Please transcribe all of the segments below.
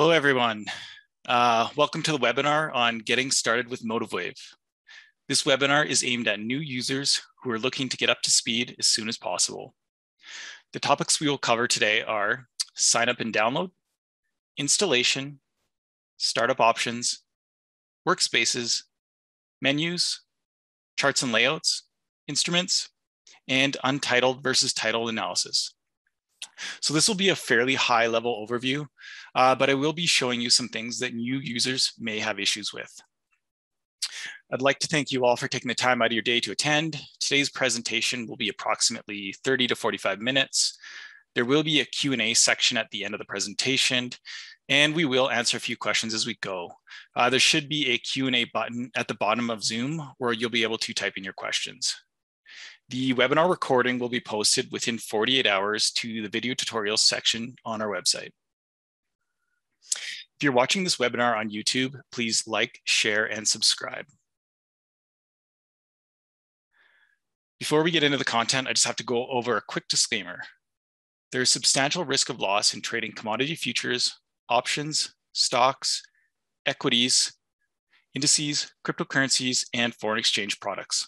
Hello, everyone. Uh, welcome to the webinar on getting started with MotiveWave. This webinar is aimed at new users who are looking to get up to speed as soon as possible. The topics we will cover today are sign up and download, installation, startup options, workspaces, menus, charts and layouts, instruments, and untitled versus titled analysis. So this will be a fairly high level overview, uh, but I will be showing you some things that new users may have issues with. I'd like to thank you all for taking the time out of your day to attend. Today's presentation will be approximately 30 to 45 minutes. There will be a Q&A section at the end of the presentation, and we will answer a few questions as we go. Uh, there should be a Q&A button at the bottom of Zoom where you'll be able to type in your questions. The webinar recording will be posted within 48 hours to the video tutorials section on our website. If you're watching this webinar on YouTube, please like, share, and subscribe. Before we get into the content, I just have to go over a quick disclaimer. There is substantial risk of loss in trading commodity futures, options, stocks, equities, indices, cryptocurrencies, and foreign exchange products.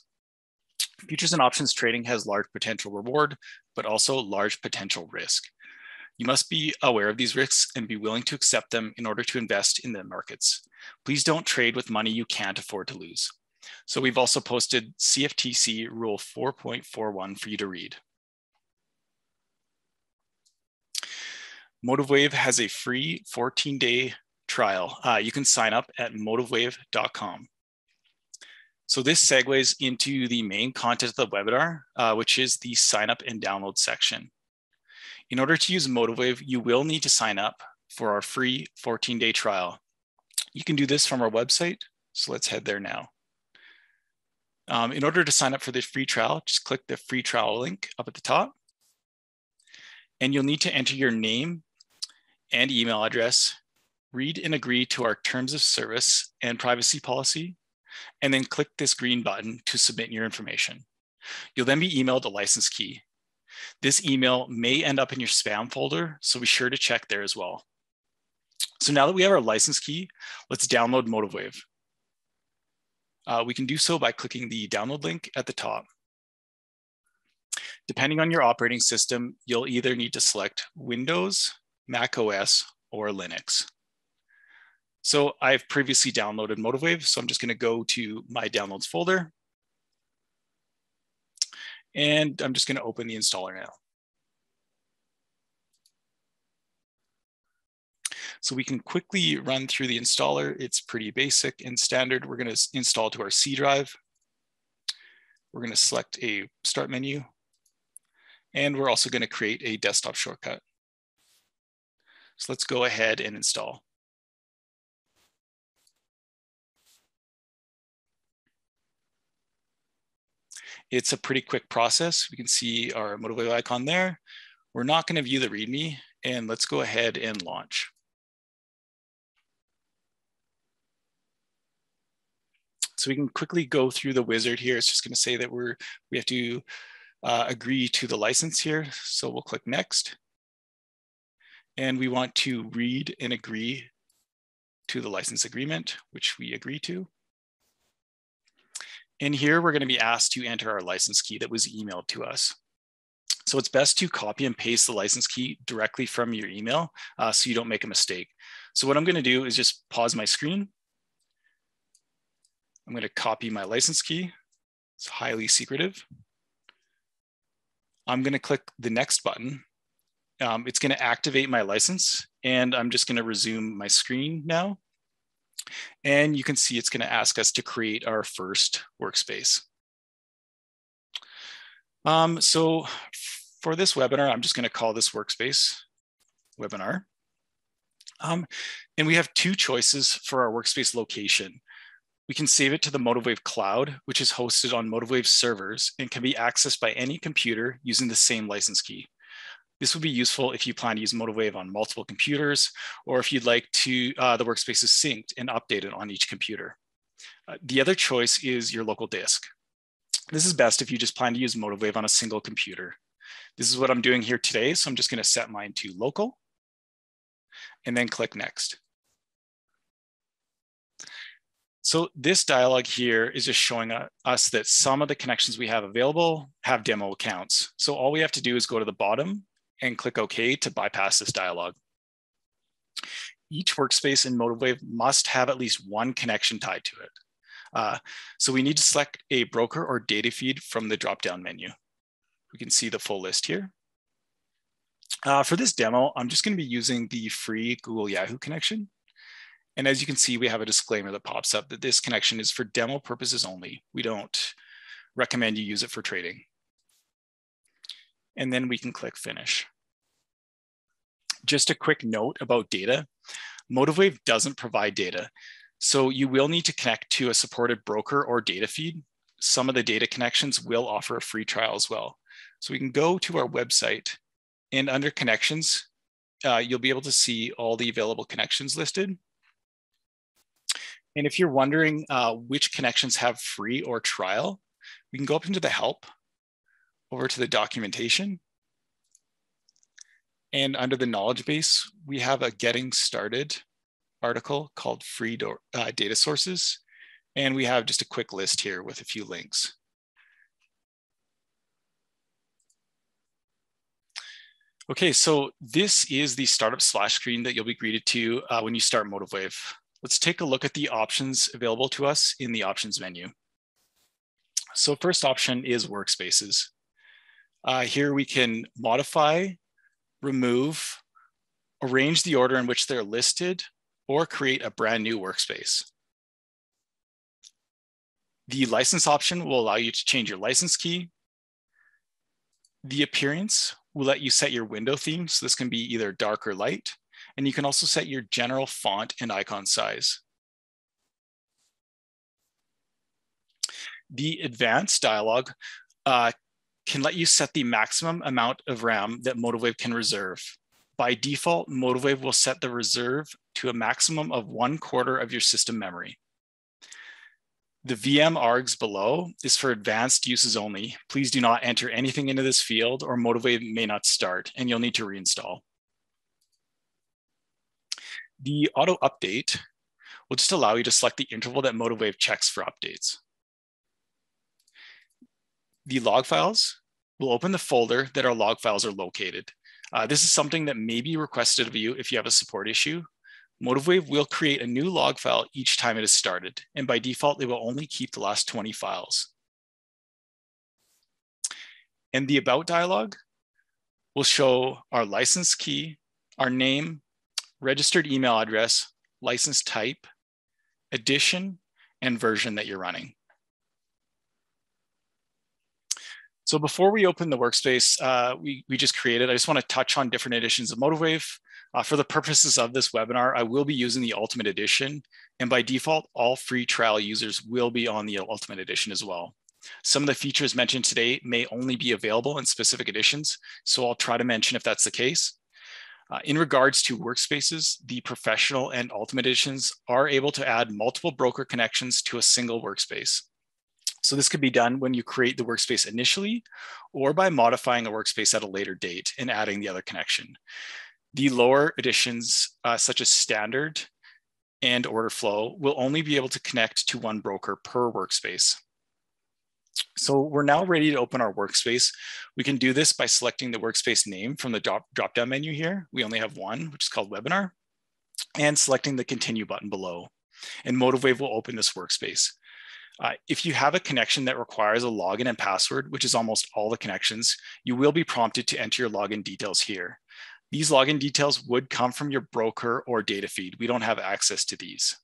Futures and options trading has large potential reward, but also large potential risk. You must be aware of these risks and be willing to accept them in order to invest in the markets. Please don't trade with money you can't afford to lose. So we've also posted CFTC Rule 4.41 for you to read. MotiveWave has a free 14-day trial. Uh, you can sign up at motivewave.com. So this segues into the main content of the webinar, uh, which is the sign up and download section. In order to use MotiveWave, you will need to sign up for our free 14 day trial. You can do this from our website. So let's head there now. Um, in order to sign up for this free trial, just click the free trial link up at the top. And you'll need to enter your name and email address, read and agree to our terms of service and privacy policy, and then click this green button to submit your information. You'll then be emailed a license key. This email may end up in your spam folder, so be sure to check there as well. So now that we have our license key, let's download MotiveWave. Uh, we can do so by clicking the download link at the top. Depending on your operating system, you'll either need to select Windows, Mac OS, or Linux. So I've previously downloaded MotiveWave, so I'm just gonna go to my downloads folder. And I'm just gonna open the installer now. So we can quickly run through the installer. It's pretty basic and standard. We're gonna install to our C drive. We're gonna select a start menu. And we're also gonna create a desktop shortcut. So let's go ahead and install. It's a pretty quick process. We can see our MotiveWave icon there. We're not gonna view the README and let's go ahead and launch. So we can quickly go through the wizard here. It's just gonna say that we're, we have to uh, agree to the license here. So we'll click next. And we want to read and agree to the license agreement, which we agree to. In here, we're gonna be asked to enter our license key that was emailed to us. So it's best to copy and paste the license key directly from your email uh, so you don't make a mistake. So what I'm gonna do is just pause my screen. I'm gonna copy my license key. It's highly secretive. I'm gonna click the next button. Um, it's gonna activate my license and I'm just gonna resume my screen now. And you can see it's going to ask us to create our first workspace. Um, so for this webinar, I'm just going to call this workspace webinar. Um, and we have two choices for our workspace location. We can save it to the MotiveWave cloud, which is hosted on MotiveWave servers and can be accessed by any computer using the same license key. This would be useful if you plan to use MotiveWave on multiple computers, or if you'd like to uh, the workspace is synced and updated on each computer. Uh, the other choice is your local disk. This is best if you just plan to use MotiveWave on a single computer. This is what I'm doing here today, so I'm just gonna set mine to local. and then click next. So this dialog here is just showing us that some of the connections we have available have demo accounts. So all we have to do is go to the bottom and click OK to bypass this dialog. Each workspace in MotiveWave must have at least one connection tied to it. Uh, so we need to select a broker or data feed from the drop-down menu. We can see the full list here. Uh, for this demo, I'm just going to be using the free Google Yahoo connection. And as you can see, we have a disclaimer that pops up that this connection is for demo purposes only. We don't recommend you use it for trading. And then we can click finish. Just a quick note about data. MotiveWave doesn't provide data. So you will need to connect to a supported broker or data feed. Some of the data connections will offer a free trial as well. So we can go to our website and under connections, uh, you'll be able to see all the available connections listed. And if you're wondering uh, which connections have free or trial, we can go up into the help over to the documentation. And under the knowledge base, we have a getting started article called free uh, data sources. And we have just a quick list here with a few links. Okay, so this is the startup splash screen that you'll be greeted to uh, when you start MotiveWave. Let's take a look at the options available to us in the options menu. So first option is workspaces. Uh, here we can modify, remove, arrange the order in which they're listed, or create a brand new workspace. The license option will allow you to change your license key. The appearance will let you set your window theme. So this can be either dark or light. And you can also set your general font and icon size. The advanced dialog uh, can let you set the maximum amount of RAM that MotiveWave can reserve. By default, MotiveWave will set the reserve to a maximum of one quarter of your system memory. The VM args below is for advanced uses only. Please do not enter anything into this field or MotiveWave may not start and you'll need to reinstall. The auto update will just allow you to select the interval that MotiveWave checks for updates. The log files will open the folder that our log files are located. Uh, this is something that may be requested of you if you have a support issue. MotiveWave will create a new log file each time it is started, and by default, it will only keep the last 20 files. And the About dialog will show our license key, our name, registered email address, license type, edition, and version that you're running. So before we open the workspace uh, we, we just created, I just want to touch on different editions of MotiveWave. Uh, for the purposes of this webinar, I will be using the Ultimate Edition, and by default, all free trial users will be on the Ultimate Edition as well. Some of the features mentioned today may only be available in specific editions, so I'll try to mention if that's the case. Uh, in regards to workspaces, the professional and ultimate editions are able to add multiple broker connections to a single workspace. So this could be done when you create the workspace initially or by modifying a workspace at a later date and adding the other connection. The lower editions, uh, such as standard and order flow, will only be able to connect to one broker per workspace. So we're now ready to open our workspace. We can do this by selecting the workspace name from the drop, drop down menu here. We only have one, which is called webinar, and selecting the continue button below. And MotiveWave will open this workspace. Uh, if you have a connection that requires a login and password, which is almost all the connections, you will be prompted to enter your login details here. These login details would come from your broker or data feed. We don't have access to these.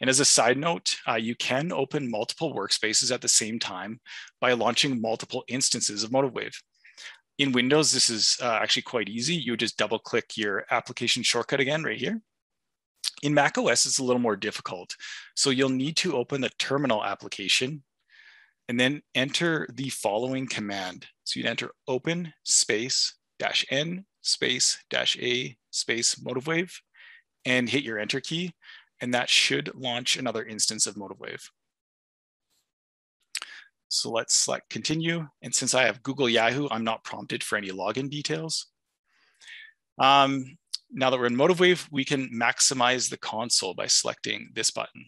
And as a side note, uh, you can open multiple workspaces at the same time by launching multiple instances of MotiveWave. In Windows, this is uh, actually quite easy. You just double click your application shortcut again right here. In macOS, it's a little more difficult. So you'll need to open the terminal application and then enter the following command. So you'd enter open space dash n space dash a space MotiveWave and hit your enter key and that should launch another instance of MotiveWave. So let's select continue. And since I have Google Yahoo, I'm not prompted for any login details. Um, now that we're in MotiveWave, we can maximize the console by selecting this button.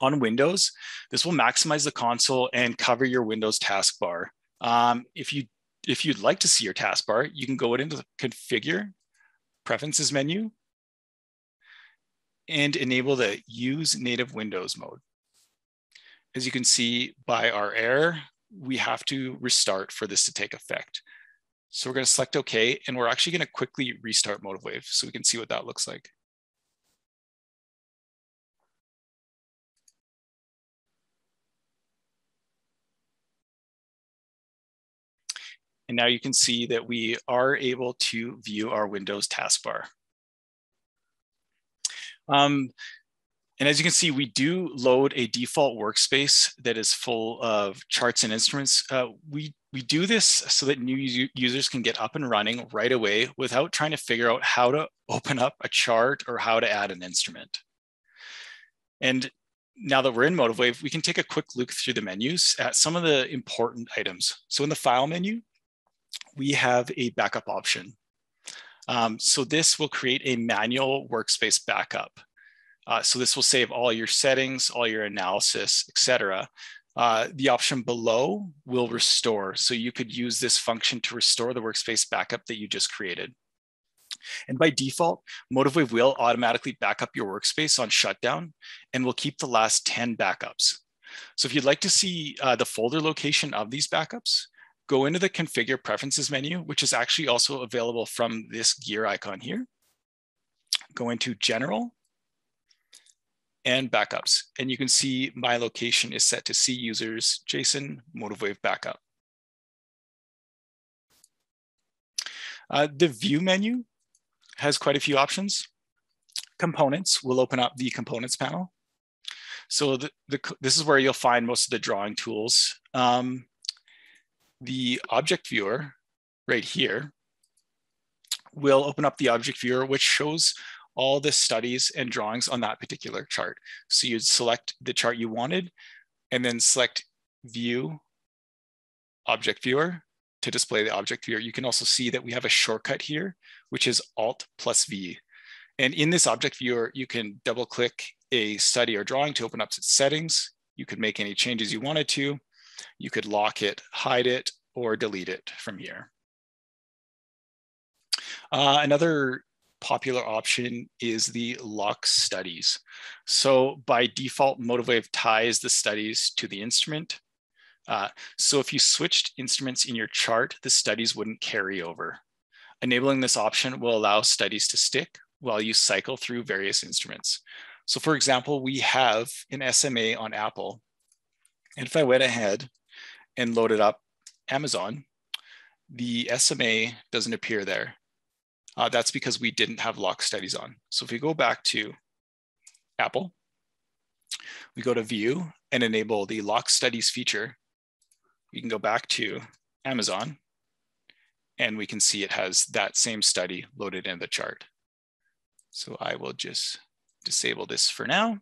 On Windows, this will maximize the console and cover your Windows taskbar. Um, if, you, if you'd like to see your taskbar, you can go into the Configure, Preferences menu, and enable the Use Native Windows mode. As you can see by our error, we have to restart for this to take effect. So we're going to select OK, and we're actually going to quickly restart MotiveWave so we can see what that looks like. And now you can see that we are able to view our Windows taskbar. Um, and as you can see, we do load a default workspace that is full of charts and instruments. Uh, we, we do this so that new users can get up and running right away without trying to figure out how to open up a chart or how to add an instrument. And now that we're in MotiveWave, we can take a quick look through the menus at some of the important items. So in the file menu, we have a backup option. Um, so this will create a manual workspace backup. Uh, so this will save all your settings, all your analysis, etc. Uh, the option below will restore. So you could use this function to restore the workspace backup that you just created. And by default, MotiveWave will automatically back up your workspace on shutdown and will keep the last 10 backups. So if you'd like to see uh, the folder location of these backups, go into the configure preferences menu, which is actually also available from this gear icon here. Go into general and backups. And you can see my location is set to C users, Jason, MotiveWave backup. Uh, the view menu has quite a few options. Components will open up the components panel. So the, the, this is where you'll find most of the drawing tools. Um, the object viewer right here will open up the object viewer, which shows all the studies and drawings on that particular chart. So you'd select the chart you wanted and then select view object viewer to display the object viewer. You can also see that we have a shortcut here, which is Alt plus V. And in this object viewer, you can double click a study or drawing to open up its settings. You could make any changes you wanted to. You could lock it, hide it, or delete it from here. Uh, another popular option is the lock studies. So by default, MotiveWave ties the studies to the instrument. Uh, so if you switched instruments in your chart, the studies wouldn't carry over. Enabling this option will allow studies to stick while you cycle through various instruments. So for example, we have an SMA on Apple. And if I went ahead and loaded up Amazon, the SMA doesn't appear there. Uh, that's because we didn't have lock studies on. So if we go back to Apple, we go to view and enable the lock studies feature. We can go back to Amazon and we can see it has that same study loaded in the chart. So I will just disable this for now.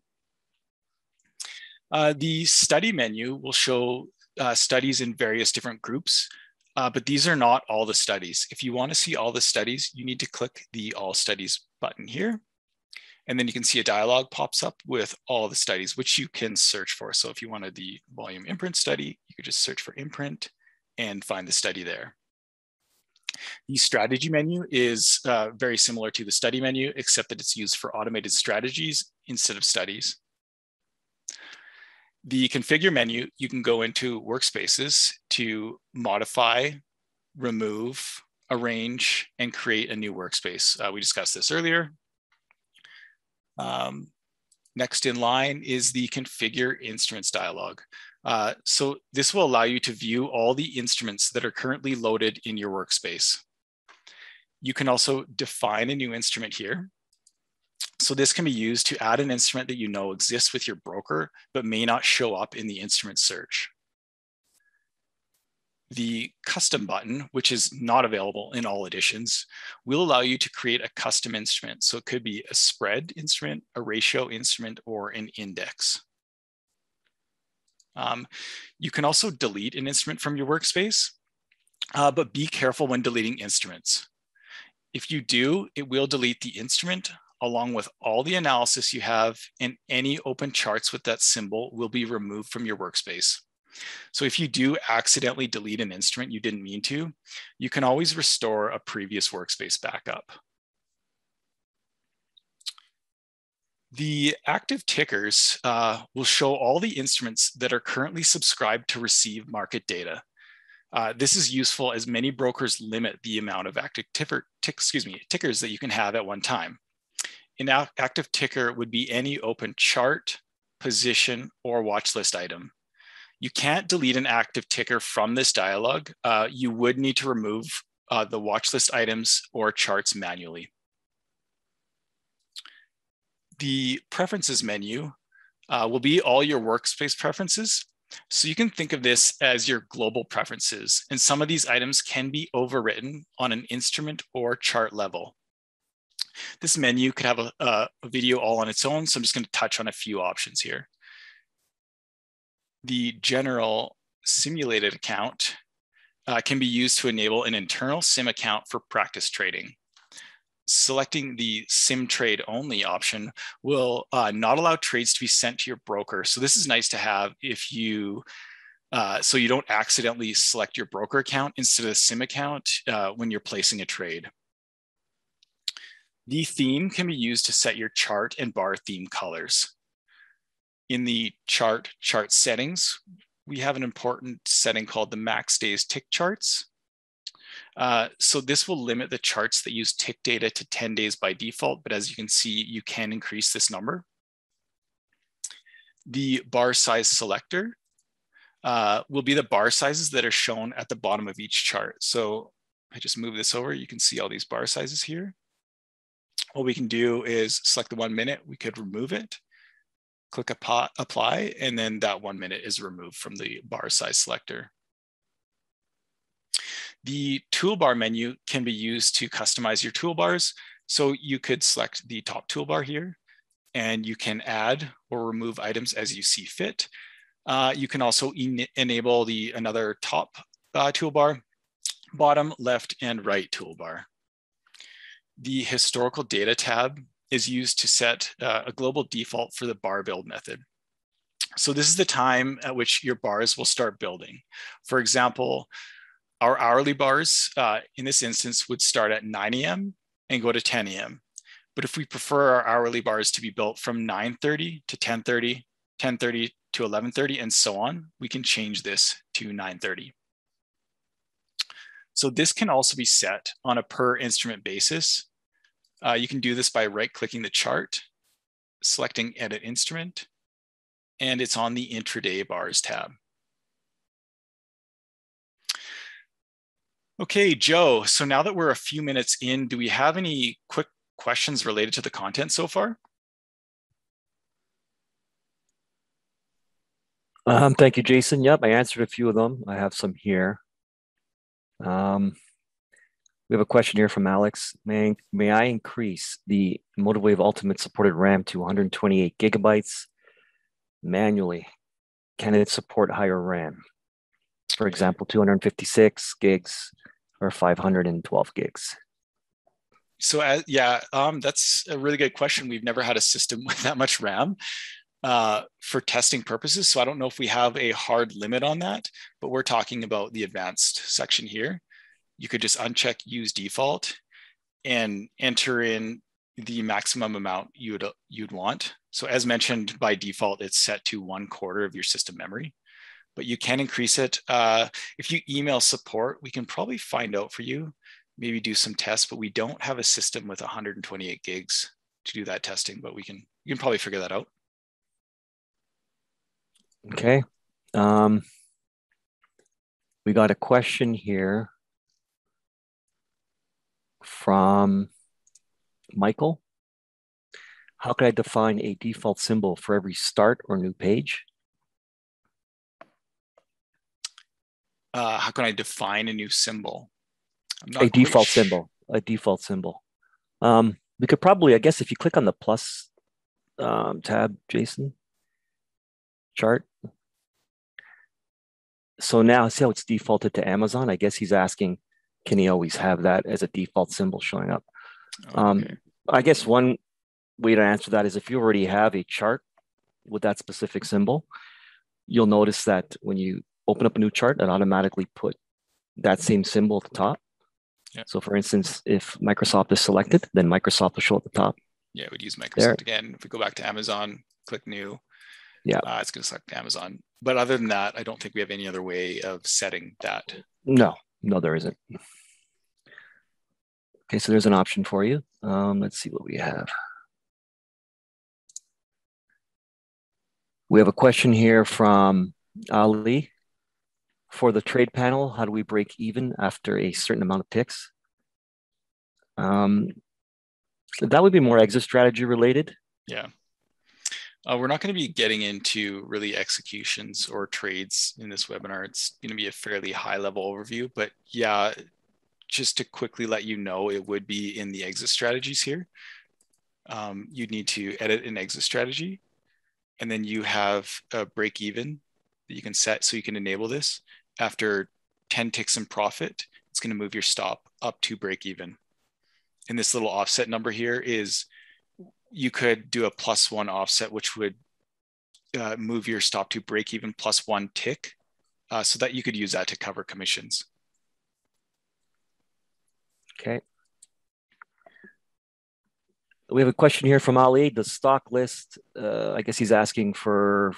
Uh, the study menu will show uh, studies in various different groups. Uh, but these are not all the studies. If you want to see all the studies, you need to click the All Studies button here. And then you can see a dialog pops up with all the studies, which you can search for. So if you wanted the volume imprint study, you could just search for imprint and find the study there. The strategy menu is uh, very similar to the study menu, except that it's used for automated strategies instead of studies. The configure menu, you can go into workspaces to modify, remove, arrange, and create a new workspace. Uh, we discussed this earlier. Um, next in line is the configure instruments dialog. Uh, so this will allow you to view all the instruments that are currently loaded in your workspace. You can also define a new instrument here. So this can be used to add an instrument that you know exists with your broker, but may not show up in the instrument search. The custom button, which is not available in all editions, will allow you to create a custom instrument. So it could be a spread instrument, a ratio instrument, or an index. Um, you can also delete an instrument from your workspace, uh, but be careful when deleting instruments. If you do, it will delete the instrument along with all the analysis you have and any open charts with that symbol will be removed from your workspace. So if you do accidentally delete an instrument you didn't mean to, you can always restore a previous workspace backup. The active tickers uh, will show all the instruments that are currently subscribed to receive market data. Uh, this is useful as many brokers limit the amount of active excuse me, tickers that you can have at one time. An active ticker would be any open chart, position, or watch list item. You can't delete an active ticker from this dialog. Uh, you would need to remove uh, the watch list items or charts manually. The preferences menu uh, will be all your workspace preferences. So you can think of this as your global preferences. And some of these items can be overwritten on an instrument or chart level. This menu could have a, a, video all on its own, so I'm just going to touch on a few options here. The general simulated account uh, can be used to enable an internal SIM account for practice trading. Selecting the SIM trade only option will uh, not allow trades to be sent to your broker. So this is nice to have if you uh, so you don't accidentally select your broker account instead of SIM account uh, when you're placing a trade. The theme can be used to set your chart and bar theme colors. In the chart chart settings, we have an important setting called the max days tick charts. Uh, so this will limit the charts that use tick data to 10 days by default, but as you can see, you can increase this number. The bar size selector uh, will be the bar sizes that are shown at the bottom of each chart. So I just move this over, you can see all these bar sizes here. What we can do is select the one minute, we could remove it, click apply, and then that one minute is removed from the bar size selector. The toolbar menu can be used to customize your toolbars. So you could select the top toolbar here, and you can add or remove items as you see fit. Uh, you can also enable the another top uh, toolbar, bottom, left, and right toolbar. The historical data tab is used to set uh, a global default for the bar build method. So this is the time at which your bars will start building. For example, our hourly bars uh, in this instance would start at 9 a.m. and go to 10 a.m. But if we prefer our hourly bars to be built from 9.30 to 10.30, 10.30 to 11.30 and so on, we can change this to 9.30. So this can also be set on a per instrument basis. Uh, you can do this by right clicking the chart, selecting edit instrument, and it's on the intraday bars tab. Okay, Joe, so now that we're a few minutes in, do we have any quick questions related to the content so far? Um, thank you, Jason. Yep, I answered a few of them. I have some here. Um, we have a question here from Alex. May, may I increase the MotiveWave Ultimate supported RAM to 128 gigabytes manually? Can it support higher RAM? For example, 256 gigs or 512 gigs? So uh, yeah, um, that's a really good question. We've never had a system with that much RAM uh, for testing purposes. So I don't know if we have a hard limit on that, but we're talking about the advanced section here. You could just uncheck use default and enter in the maximum amount you'd, you'd want. So as mentioned, by default, it's set to one quarter of your system memory, but you can increase it. Uh, if you email support, we can probably find out for you, maybe do some tests, but we don't have a system with 128 gigs to do that testing, but we can, you can probably figure that out. Okay. Um, we got a question here from Michael. How can I define a default symbol for every start or new page? Uh, how can I define a new symbol? A default sure. symbol. A default symbol. Um, we could probably, I guess, if you click on the plus um, tab, Jason, chart. So now see how it's defaulted to Amazon. I guess he's asking, can he always have that as a default symbol showing up? Oh, Um. I guess one way to answer that is if you already have a chart with that specific symbol, you'll notice that when you open up a new chart, it automatically put that same symbol at the top. Yeah. So for instance, if Microsoft is selected, then Microsoft will show at the top. Yeah, we'd use Microsoft There. again. If we go back to Amazon, click new. Yeah. Uh, it's going to select Amazon. But other than that, I don't think we have any other way of setting that. No, no, there isn't. Okay, so there's an option for you. Um, let's see what we have. We have a question here from Ali. For the trade panel, how do we break even after a certain amount of ticks? Um, that would be more exit strategy related. Yeah. Uh, we're not going to be getting into really executions or trades in this webinar. It's going to be a fairly high level overview, but yeah, just to quickly let you know, it would be in the exit strategies here. Um, you'd need to edit an exit strategy, and then you have a break even that you can set so you can enable this. After 10 ticks in profit, it's going to move your stop up to break even. And this little offset number here is you could do a plus one offset, which would uh, move your stop to break even plus one tick uh, so that you could use that to cover commissions. Okay. We have a question here from Ali. The stock list, uh, I guess he's asking for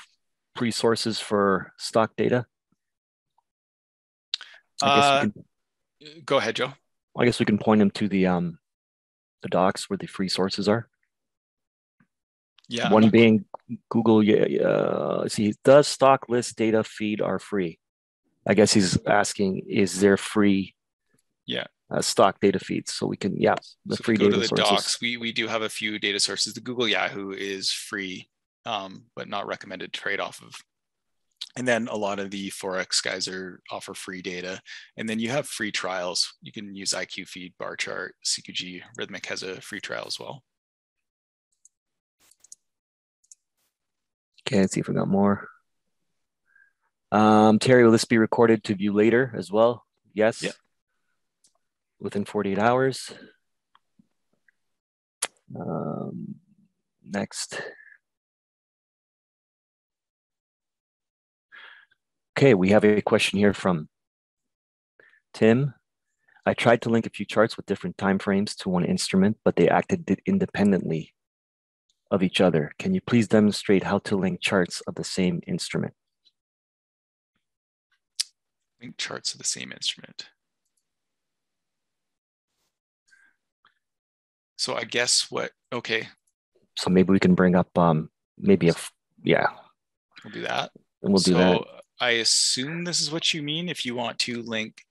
free sources for stock data. I guess, Uh, we can, Go ahead, Joe. I guess we can point him to the um the docs where the free sources are. Yeah. One being Google. Yeah, uh, see, does stock list data feed are free? I guess he's asking, is there free? Yeah. Uh, stock data feeds, so we can, yeah, the so free go data to the sources. docs, we, we do have a few data sources. The Google Yahoo is free, um, but not recommended trade off of. And then a lot of the Forex guys are offer free data. And then you have free trials. You can use IQ Feed, Bar Chart, CQG, Rithmic has a free trial as well. Okay, let's see if we got more. Um, Terry, will this be recorded to view later as well? Yes. Yep. Within 48 hours. Um, next. Okay, we have a question here from Tim. I tried to link a few charts with different time frames to one instrument, but they acted independently of each other. Can you please demonstrate how to link charts of the same instrument? Link charts of the same instrument. So I guess what, okay, So maybe we can bring up um maybe a, yeah, we'll do that. and we'll do that. so that. I assume this is what you mean. If you want to link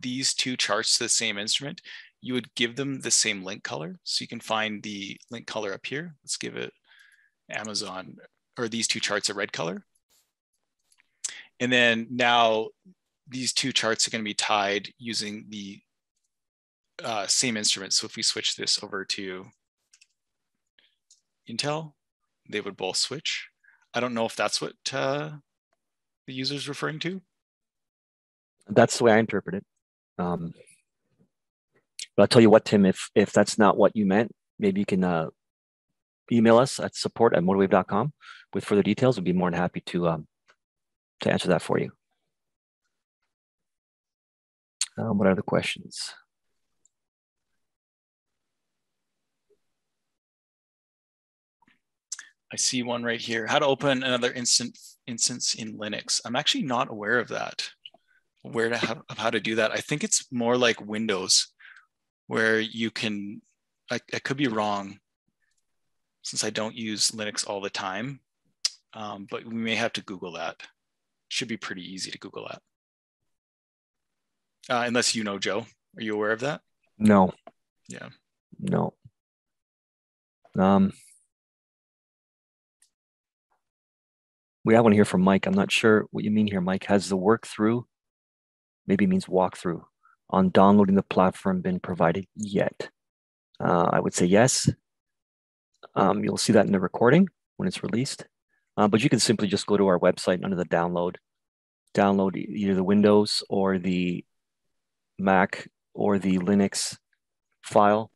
these two charts to the same instrument, you would give them the same link color. So you can find the link color up here. Let's give it Amazon or these two charts a red color. And then now these two charts are going to be tied using the uh, same instrument. So if we switch this over to Intel, they would both switch. I don't know if that's what uh, the user is referring to. That's the way I interpret it. Um, but I'll tell you what, Tim, if if that's not what you meant, maybe you can uh, email us at support at motivewave.com with further details. We'd be more than happy to um, to answer that for you. Um, what the questions? I see one right here. How to open another instant instance in Linux. I'm actually not aware of that. Where to how, of how to do that? I think it's more like Windows, where you can. I, I could be wrong, since I don't use Linux all the time, um, but we may have to Google that. Should be pretty easy to Google that. Uh, unless you know, Joe. Are you aware of that? No, Yeah. no. Um, we have one here from Mike. I'm not sure what you mean here, Mike. Has the work through, maybe means walkthrough, on downloading the platform been provided yet? Uh, I would say yes. Um, you'll see that in the recording when it's released. Uh, but you can simply just go to our website under the download, download either the Windows or the Mac or the Linux file,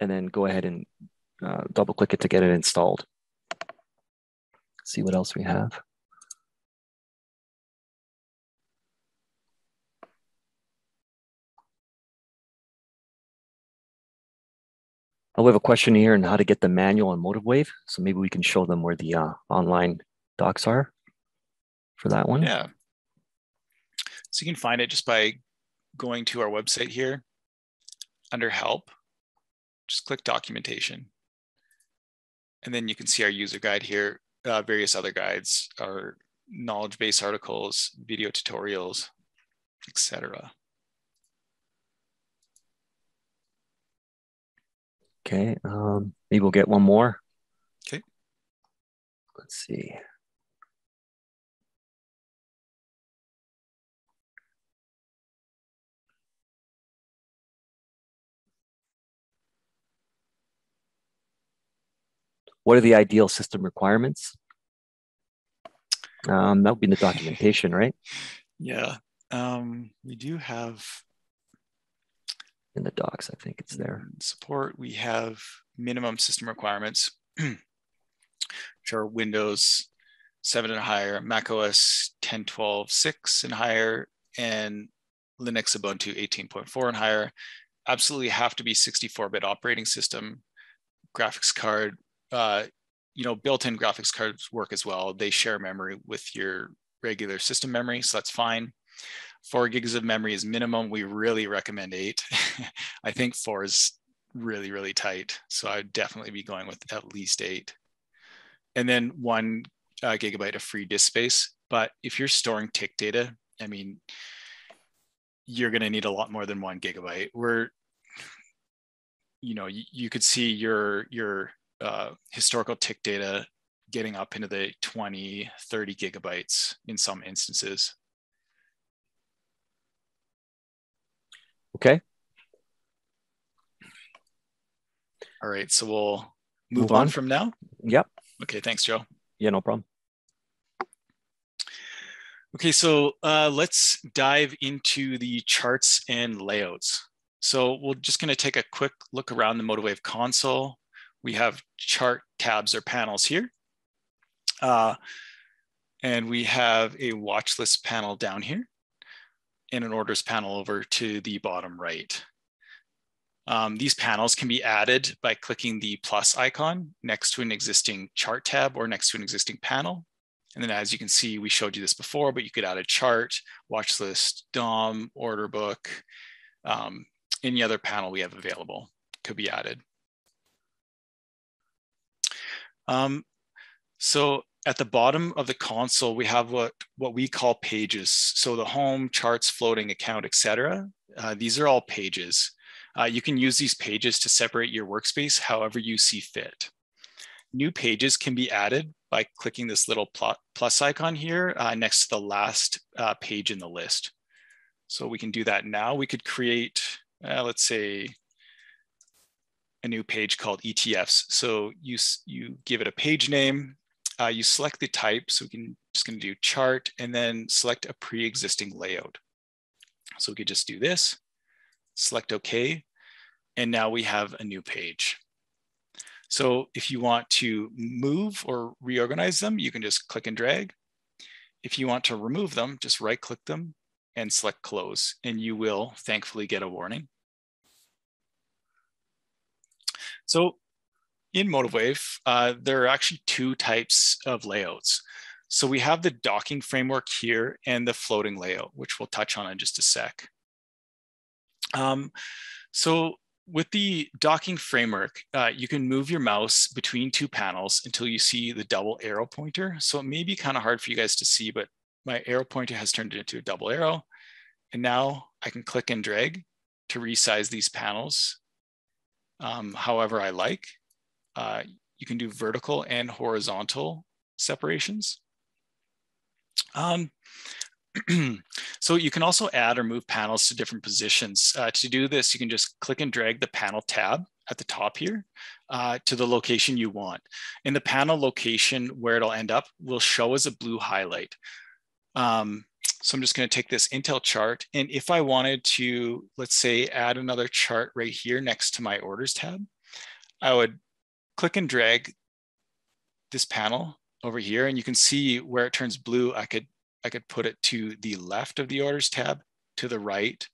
and then go ahead and uh, double click it to get it installed. See what else we have. Oh, we have a question here on how to get the manual on MotiveWave. So maybe we can show them where the uh, online docs are for that one. Yeah. So you can find it just by going to our website here under help, just click documentation. And then you can see our user guide here, uh, various other guides, our knowledge base articles, video tutorials, etc. Okay, um, maybe we'll get one more. Okay. Let's see. What are the ideal system requirements? Um, that would be in the documentation, right? Yeah, um, we do have in the docs. I think it's there. Support, we have minimum system requirements, which are Windows 7 and higher, Mac OS 10, 12, 6 and higher, and Linux Ubuntu 18.4 and higher. Absolutely have to be 64-bit operating system, graphics card, uh, you know, built-in graphics cards work as well. They share memory with your regular system memory, so that's fine four gigs of memory is minimum. We really recommend eight. I think four is really, really tight. So I'd definitely be going with at least eight. And then one uh, gigabyte of free disk space. But if you're storing tick data, I mean, you're going to need a lot more than one gigabyte. We're, you know, you, you could see your your uh, historical tick data getting up into the 20, 30 gigabytes in some instances. Okay. All right, so we'll move, move on. on from now. Yep. Okay, thanks, Joe. Yeah, no problem. Okay, so uh, let's dive into the charts and layouts. So we're just gonna take a quick look around the MotiveWave console. We have chart tabs or panels here. Uh, and we have a watch list panel down here and an orders panel over to the bottom right. Um, these panels can be added by clicking the plus icon next to an existing chart tab or next to an existing panel. And then as you can see, we showed you this before, but you could add a chart, watch list, DOM, order book, um, any other panel we have available could be added. Um, so at the bottom of the console, we have what, what we call pages. So the home, charts, floating account, etc. Uh, these are all pages. Uh, you can use these pages to separate your workspace however you see fit. New pages can be added by clicking this little plus icon here uh, next to the last uh, page in the list. So we can do that now. We could create, uh, let's say, a new page called ETFs. So you, you give it a page name, uh, you select the type. So we can just gonna do chart and then select a pre-existing layout. So we could just do this, select okay. And now we have a new page. So if you want to move or reorganize them, you can just click and drag. If you want to remove them, just right click them and select close and you will thankfully get a warning. So in MotiveWave, uh, there are actually two types of layouts. So we have the docking framework here and the floating layout, which we'll touch on in just a sec. Um, so with the docking framework, uh, you can move your mouse between two panels until you see the double arrow pointer. So it may be kind of hard for you guys to see, but my arrow pointer has turned into a double arrow. And now I can click and drag to resize these panels um, however I like. Uh, you can do vertical and horizontal separations. Um, so you can also add or move panels to different positions. Uh, to do this, you can just click and drag the panel tab at the top here uh, to the location you want. In the panel location where it'll end up will show as a blue highlight. Um, So I'm just going to take this Intel chart. And if I wanted to, let's say, add another chart right here next to my orders tab, I would click and drag this panel over here. And you can see where it turns blue, I could, I could put it to the left of the orders tab, to the right,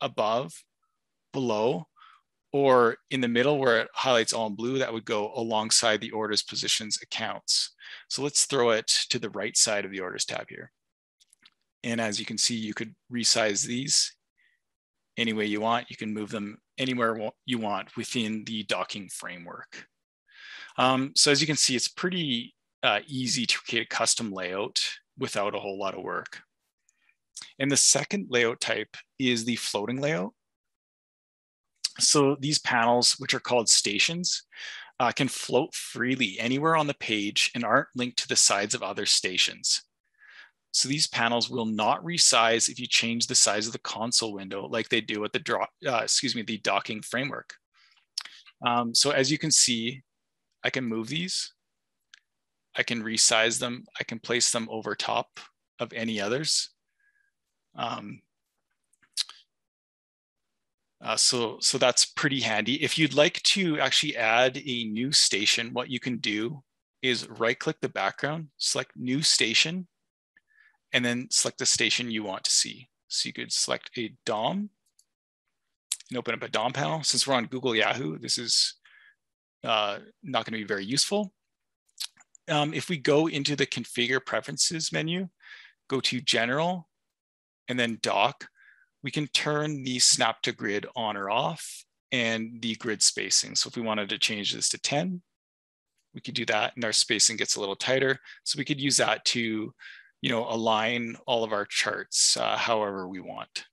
above, below, or in the middle where it highlights all in blue, that would go alongside the orders positions accounts. So let's throw it to the right side of the orders tab here. And as you can see, you could resize these any way you want. You can move them anywhere you want within the docking framework. Um, so as you can see, it's pretty uh, easy to create a custom layout without a whole lot of work. And the second layout type is the floating layout. So these panels, which are called stations, uh, can float freely anywhere on the page and aren't linked to the sides of other stations. So these panels will not resize if you change the size of the console window like they do at the draw, uh, excuse me, the docking framework. Um, so as you can see, I can move these. I can resize them. I can place them over top of any others. Um, uh, so, so that's pretty handy. If you'd like to actually add a new station, what you can do is right click the background, select new station, and then select the station you want to see. So you could select a DOM and open up a DOM panel. Since we're on Google Yahoo, this is uh, not going to be very useful. Um, if we go into the configure preferences menu, go to general and then dock, we can turn the snap to grid on or off and the grid spacing. So if we wanted to change this to 10, we could do that and our spacing gets a little tighter. So we could use that to you know, align all of our charts uh, however we want.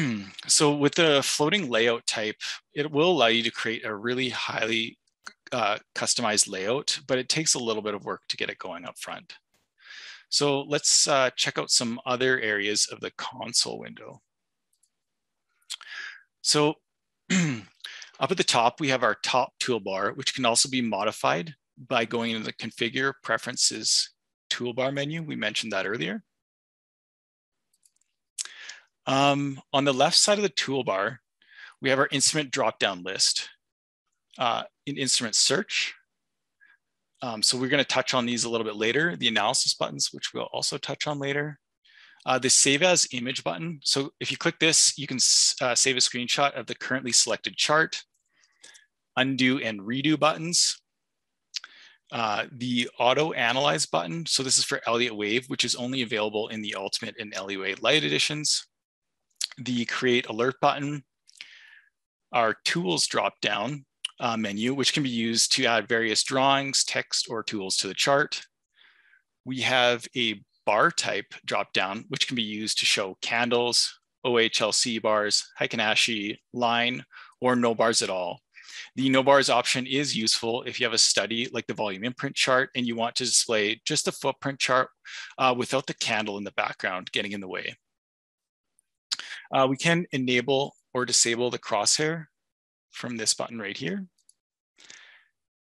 so with the floating layout type, it will allow you to create a really highly uh, customized layout, but it takes a little bit of work to get it going up front. So let's uh, check out some other areas of the console window. So up at the top, we have our top toolbar, which can also be modified by going into the configure preferences toolbar menu. We mentioned that earlier. Um, on the left side of the toolbar, we have our instrument drop-down list. Uh, in instrument search, um, so we're going to touch on these a little bit later, the analysis buttons, which we'll also touch on later. Uh, the save as image button. So if you click this, you can uh, save a screenshot of the currently selected chart. Undo and redo buttons uh, the auto analyze button. So this is for Elliott Wave, which is only available in the Ultimate and Wave Light editions. The create alert button, our tools drop down uh, menu, which can be used to add various drawings, text, or tools to the chart. We have a bar type drop down, which can be used to show candles, OHLC bars, Heikin Ashi, line, or no bars at all. The no bars option is useful if you have a study like the volume imprint chart and you want to display just the footprint chart uh, without the candle in the background getting in the way. Uh, we can enable or disable the crosshair from this button right here.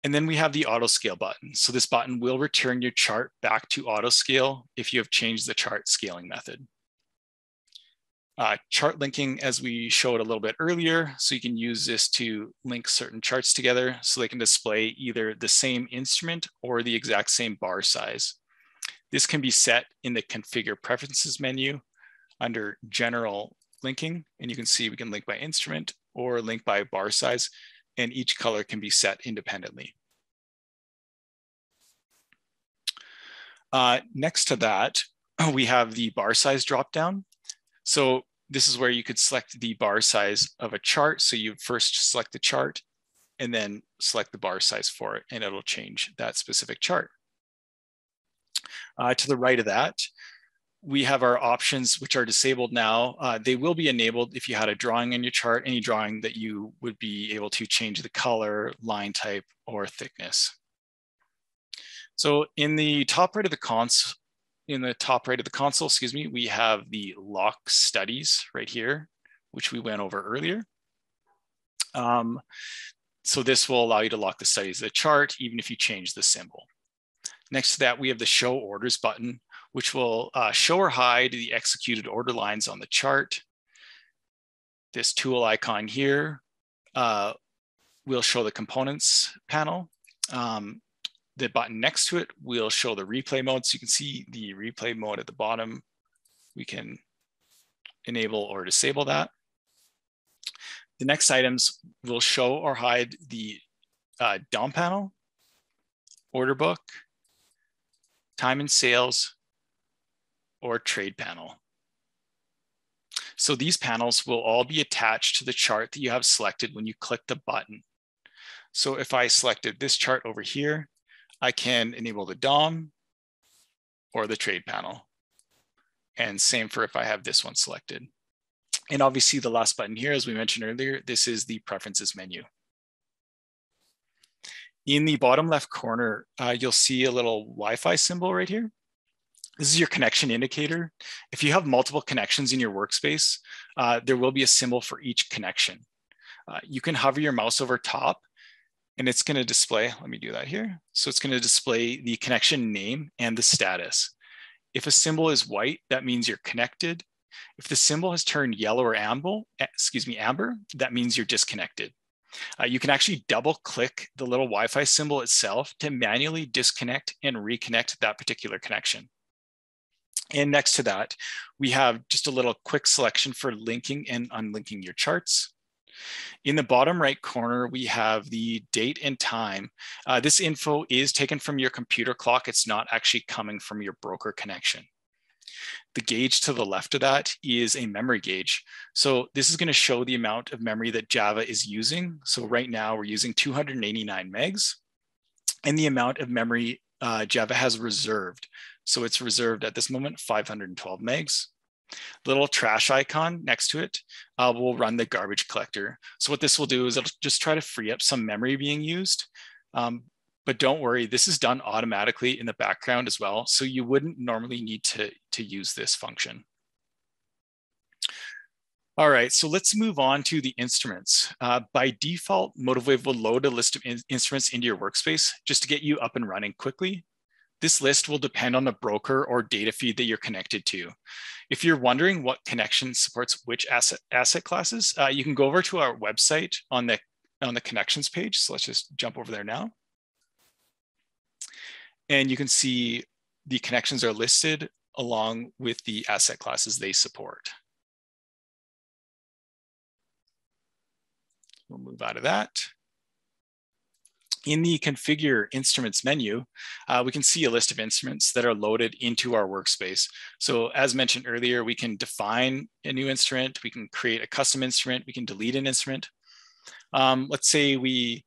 And then we have the auto scale button. So this button will return your chart back to auto scale if you have changed the chart scaling method. Uh, chart linking, as we showed a little bit earlier, so you can use this to link certain charts together so they can display either the same instrument or the exact same bar size. This can be set in the configure preferences menu under general linking, and you can see we can link by instrument or link by bar size, and each color can be set independently. Uh, next to that, we have the bar size dropdown. So this is where you could select the bar size of a chart. So you first select the chart and then select the bar size for it and it'll change that specific chart. Uh, to the right of that, we have our options which are disabled now. Uh, they will be enabled if you had a drawing in your chart, any drawing that you would be able to change the color, line type, or thickness. So in the top right of the cons in the top right of the console, excuse me, we have the lock studies right here, which we went over earlier. Um, so this will allow you to lock the studies of the chart, even if you change the symbol. Next to that, we have the show orders button, which will uh, show or hide the executed order lines on the chart. This tool icon here uh, will show the components panel. Um, the button next to it will show the replay mode. So you can see the replay mode at the bottom. We can enable or disable that. The next items will show or hide the uh, DOM panel, order book, time and sales, or trade panel. So these panels will all be attached to the chart that you have selected when you click the button. So if I selected this chart over here, I can enable the DOM or the trade panel. And same for if I have this one selected. And obviously the last button here, as we mentioned earlier, this is the preferences menu. In the bottom left corner, uh, you'll see a little Wi-Fi symbol right here. This is your connection indicator. If you have multiple connections in your workspace, uh, there will be a symbol for each connection. Uh, you can hover your mouse over top and it's gonna display, let me do that here. So it's gonna display the connection name and the status. If a symbol is white, that means you're connected. If the symbol has turned yellow or amber, eh, excuse me, amber, that means you're disconnected. Uh, you can actually double click the little Wi-Fi symbol itself to manually disconnect and reconnect that particular connection. And next to that, we have just a little quick selection for linking and unlinking your charts. In the bottom right corner, we have the date and time. Uh, this info is taken from your computer clock. It's not actually coming from your broker connection. The gauge to the left of that is a memory gauge. So this is going to show the amount of memory that Java is using. So right now we're using 289 megs and the amount of memory uh, Java has reserved. So it's reserved at this moment 512 megs. Little trash icon next to it uh, will run the garbage collector. So what this will do is it'll just try to free up some memory being used. Um, but don't worry, this is done automatically in the background as well. So you wouldn't normally need to, to use this function. All right, so let's move on to the instruments. Uh, by default, MotiveWave will load a list of in instruments into your workspace just to get you up and running quickly. This list will depend on the broker or data feed that you're connected to. If you're wondering what connection supports which asset, asset classes, uh, you can go over to our website on the, on the connections page. So let's just jump over there now. And you can see the connections are listed along with the asset classes they support. We'll move out of that. In the configure instruments menu, uh, we can see a list of instruments that are loaded into our workspace. So as mentioned earlier, we can define a new instrument, we can create a custom instrument, we can delete an instrument. Um, let's say we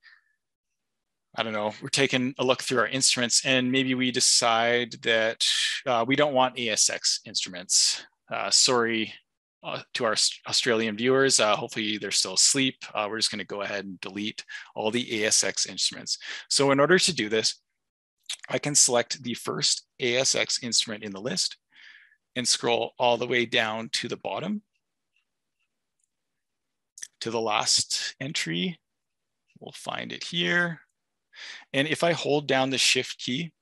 I don't know, we're taking a look through our instruments and maybe we decide that uh, we don't want ASX instruments. Uh, sorry uh, to our Australian viewers, uh, hopefully they're still asleep. Uh, we're just gonna go ahead and delete all the ASX instruments. So in order to do this, I can select the first ASX instrument in the list and scroll all the way down to the bottom to the last entry. We'll find it here. And if I hold down the shift key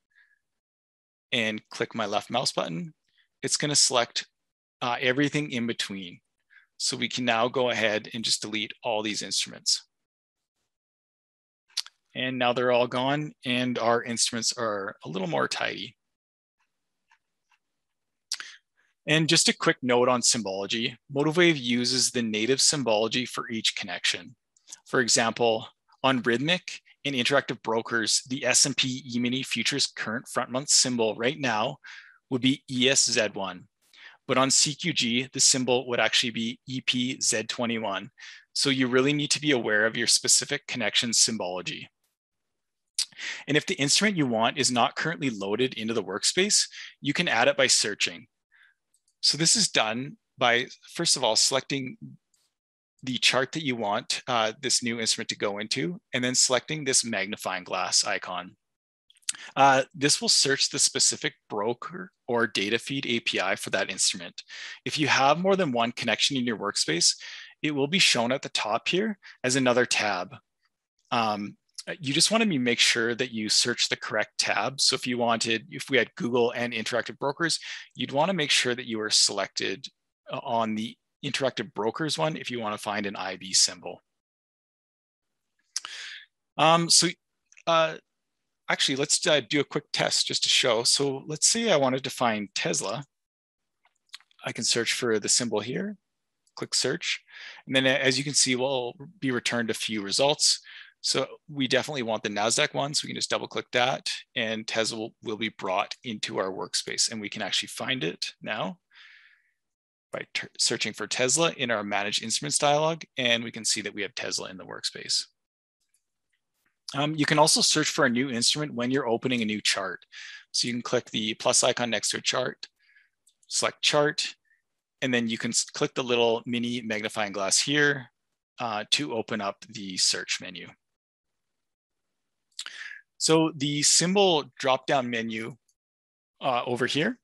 and click my left mouse button, it's gonna select uh, everything in between. So we can now go ahead and just delete all these instruments. And now they're all gone and our instruments are a little more tidy. And just a quick note on symbology, MotiveWave uses the native symbology for each connection. For example, on Rithmic and interactive brokers, the S&P E-mini futures current front month symbol right now would be ESZ1. But on CQG, the symbol would actually be EPZ21. So you really need to be aware of your specific connection symbology. And if the instrument you want is not currently loaded into the workspace, you can add it by searching. So this is done by, first of all, selecting the chart that you want uh, this new instrument to go into, and then selecting this magnifying glass icon. Uh, this will search the specific broker or data feed API for that instrument. If you have more than one connection in your workspace, it will be shown at the top here as another tab. Um, uh, you just want to make sure that you search the correct tab. So if you wanted, if we had Google and interactive brokers, you'd want to make sure that you are selected uh, on the interactive brokers one if you want to find an IB symbol. Um, so uh, actually, let's uh, do a quick test just to show. So let's say I wanted to find Tesla. I can search for the symbol here, click search. And then as you can see, we'll be returned a few results. So we definitely want the NASDAQ one. So we can just double click that and Tesla will, will be brought into our workspace and we can actually find it now by searching for Tesla in our manage instruments dialog. And we can see that we have Tesla in the workspace. Um, you can also search for a new instrument when you're opening a new chart. So you can click the plus icon next to a chart, select chart, and then you can click the little mini magnifying glass here uh, to open up the search menu. So the symbol drop-down menu uh, over here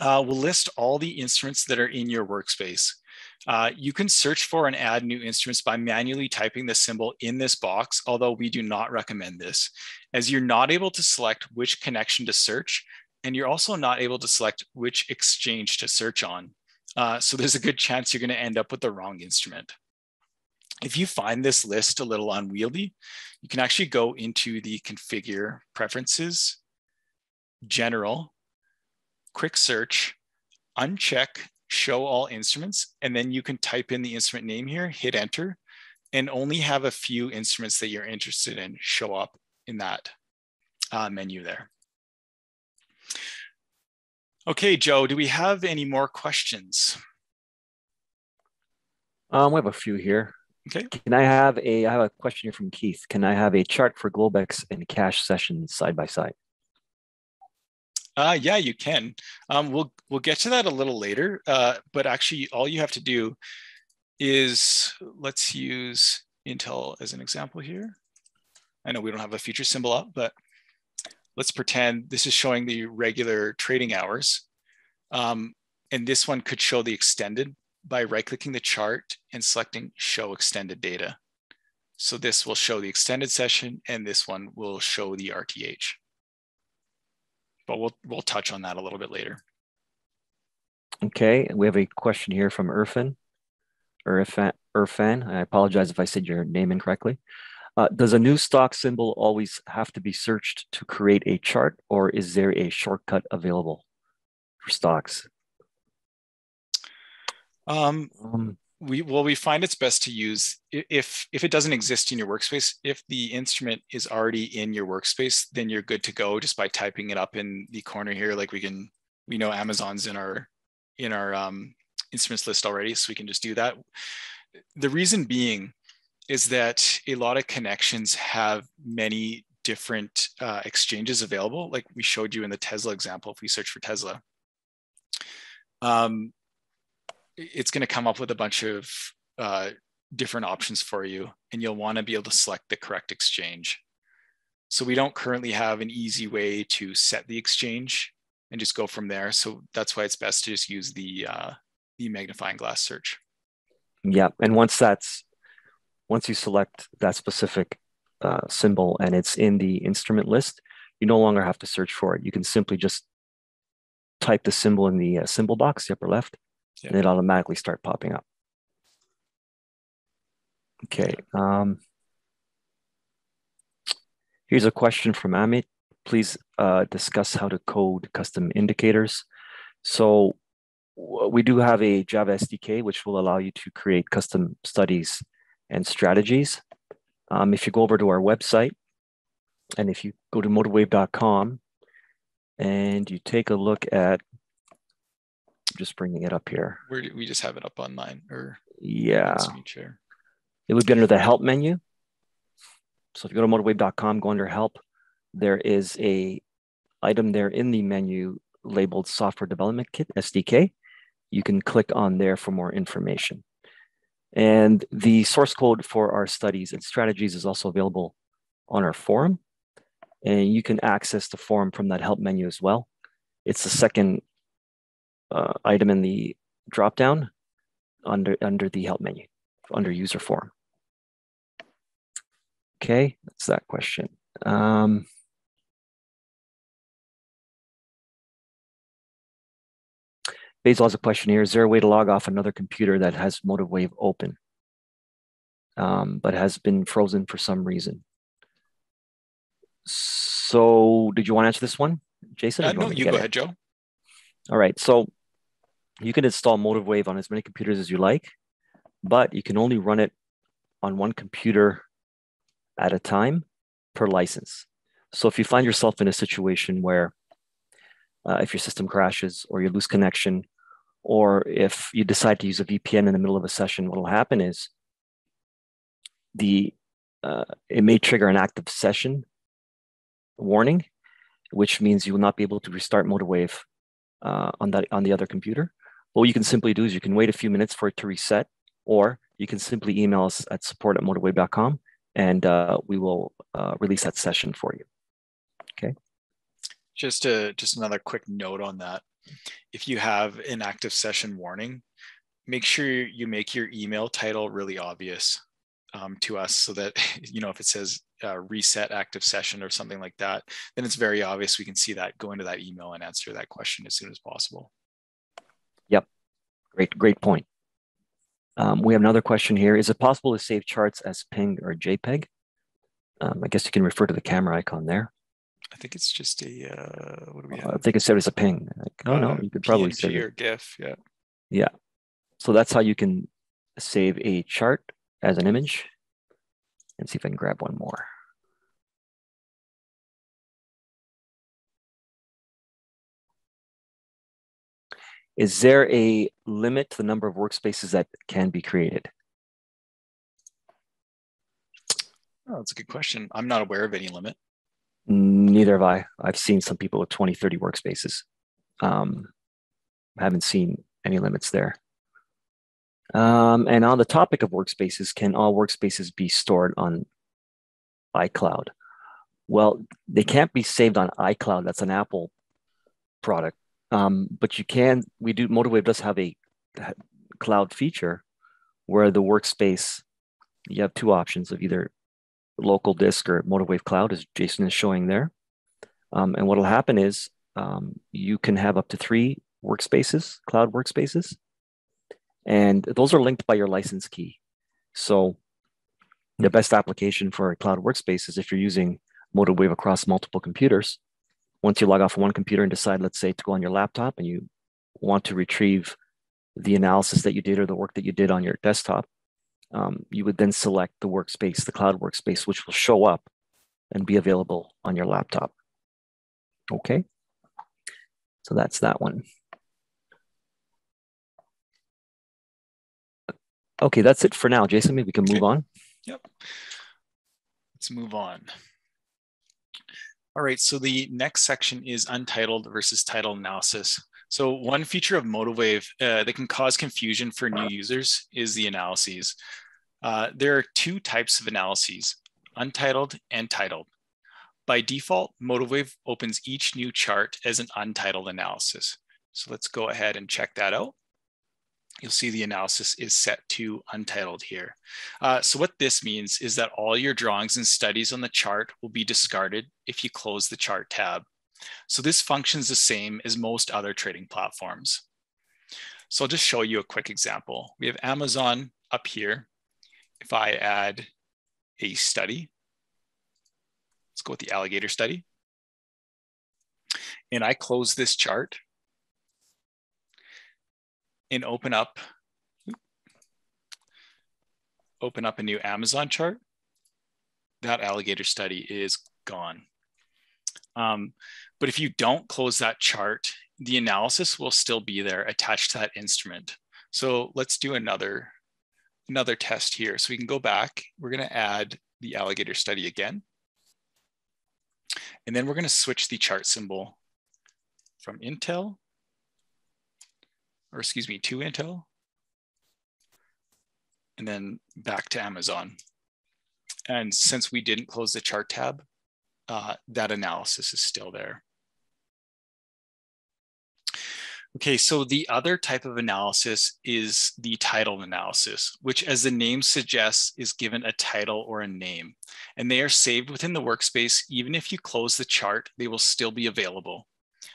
uh, will list all the instruments that are in your workspace. Uh, you can search for and add new instruments by manually typing the symbol in this box, although we do not recommend this, as you're not able to select which connection to search, and you're also not able to select which exchange to search on. Uh, so there's a good chance you're going to end up with the wrong instrument. If you find this list a little unwieldy, you can actually go into the configure preferences, general, quick search, uncheck show all instruments, and then you can type in the instrument name here, hit enter, and only have a few instruments that you're interested in show up in that uh, menu there. Okay, Joe, do we have any more questions? Um, we have a few here. Okay. Can I have a, I have a question here from Keith. Can I have a chart for Globex and cash sessions side by side? Uh, yeah, you can. Um, we'll we'll get to that a little later. Uh, but actually, all you have to do is let's use Intel as an example here. I know we don't have a future symbol up, but let's pretend this is showing the regular trading hours. Um, and this one could show the extended by right-clicking the chart and selecting Show Extended Data. So this will show the extended session and this one will show the RTH. But we'll, we'll touch on that a little bit later. Okay, we have a question here from Irfan. Irfan, Irfan, I apologize if I said your name incorrectly. Uh, does a new stock symbol always have to be searched to create a chart or is there a shortcut available for stocks? Um, um, we well, we find it's best to use if if it doesn't exist in your workspace. If the instrument is already in your workspace, then you're good to go just by typing it up in the corner here. Like we can, we know Amazon's in our in our um, instruments list already, so we can just do that. The reason being is that a lot of connections have many different uh, exchanges available. Like we showed you in the Tesla example, if we search for Tesla, um, it's going to come up with a bunch of uh, different options for you, and you'll want to be able to select the correct exchange. So we don't currently have an easy way to set the exchange and just go from there. So that's why it's best to just use the uh, the magnifying glass search. Yeah, and once that's once you select that specific uh, symbol and it's in the instrument list, you no longer have to search for it. You can simply just type the symbol in the uh, symbol box, the upper left, yeah. and it automatically start popping up. Okay. Um, here's a question from Amit. Please uh, discuss how to code custom indicators. So we do have a Java SDK, which will allow you to create custom studies and strategies. Um, if you go over to our website, and if you go to motivewave.com and you take a look at just bringing it up here. Where do we just have it up online or yeah. share? It would be under the help menu. So if you go to motivewave.com, go under help, there is a item there in the menu labeled software development kit SDK. You can click on there for more information. And the source code for our studies and strategies is also available on our forum. And you can access the forum from that help menu as well. It's the second uh, item in the dropdown under, under the help menu, under user form. Okay, that's that question. Um, Basil has a question here. Is there a way to log off another computer that has MotiveWave open, um, but has been frozen for some reason? So did you want to answer this one, Jason? Uh, no, you go it? ahead, Joe. All right. So you can install MotiveWave on as many computers as you like, but you can only run it on one computer at a time per license. So if you find yourself in a situation where uh, if your system crashes or you lose connection, or if you decide to use a VPN in the middle of a session, what will happen is the uh, it may trigger an active session warning, which means you will not be able to restart MotiveWave uh, on that on the other computer. What you can simply do is you can wait a few minutes for it to reset, or you can simply email us at support at motivewave.com and uh, we will uh, release that session for you. Okay. Just a just another quick note on that. If you have an active session warning, make sure you make your email title really obvious um, to us so that you know if it says uh, reset active session or something like that, then it's very obvious we can see that go into that email and answer that question as soon as possible. Great great point. Um, we have another question here. Is it possible to save charts as PNG or JPEG? Um, I guess you can refer to the camera icon there. I think it's just a, uh, what do we have? I think it said it's a ping. Like, oh uh, no, you could probably say or GIF, yeah. Yeah. So that's how you can save a chart as an image. And see if I can grab one more. Is there a limit to the number of workspaces that can be created? Oh, that's a good question. I'm not aware of any limit. Neither have I. I've seen some people with 20, 30 workspaces. Um, I haven't seen any limits there. Um, and on the topic of workspaces, can all workspaces be stored on iCloud? Well, they can't be saved on iCloud. That's an Apple product. Um, but you can, we do, MotiveWave does have a cloud feature where the workspace, you have two options of either local disk or MotiveWave Cloud, as Jason is showing there. Um, and what will happen is um, you can have up to three workspaces, cloud workspaces, and those are linked by your license key. So the best application for a cloud workspace is if you're using MotiveWave across multiple computers, once you log off one computer and decide, let's say, to go on your laptop and you want to retrieve the analysis that you did or the work that you did on your desktop, um, you would then select the workspace, the cloud workspace, which will show up and be available on your laptop. Okay, so that's that one. Okay, that's it for now. Jason, maybe we can move okay. on. Yep. Let's move on. All right, so the next section is untitled versus title analysis. So one feature of MotiveWave uh, that can cause confusion for new users is the analyses. Uh, there are two types of analyses, untitled and titled. By default, MotiveWave opens each new chart as an untitled analysis. So let's go ahead and check that out you'll see the analysis is set to untitled here. Uh, so what this means is that all your drawings and studies on the chart will be discarded if you close the chart tab. So this functions the same as most other trading platforms. So I'll just show you a quick example. We have Amazon up here. If I add a study, let's go with the alligator study. And I close this chart, and open up open up a new Amazon chart, that alligator study is gone. Um, but if you don't close that chart, the analysis will still be there attached to that instrument. So let's do another, another test here. So we can go back, we're gonna add the alligator study again. And then we're gonna switch the chart symbol from Intel or excuse me, to Intel, and then back to Amazon. And since we didn't close the chart tab, uh, that analysis is still there. Okay, so the other type of analysis is the title analysis, which as the name suggests is given a title or a name. And they are saved within the workspace. Even if you close the chart, they will still be available.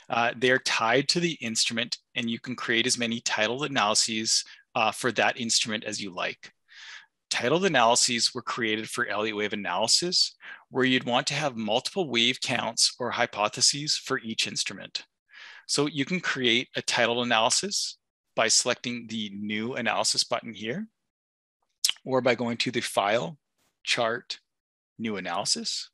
Uh, they are tied to the instrument and you can create as many title analyses uh, for that instrument as you like. Titled analyses were created for Elliott wave analysis, where you'd want to have multiple wave counts or hypotheses for each instrument. So you can create a title analysis by selecting the new analysis button here, or by going to the file, chart, new analysis.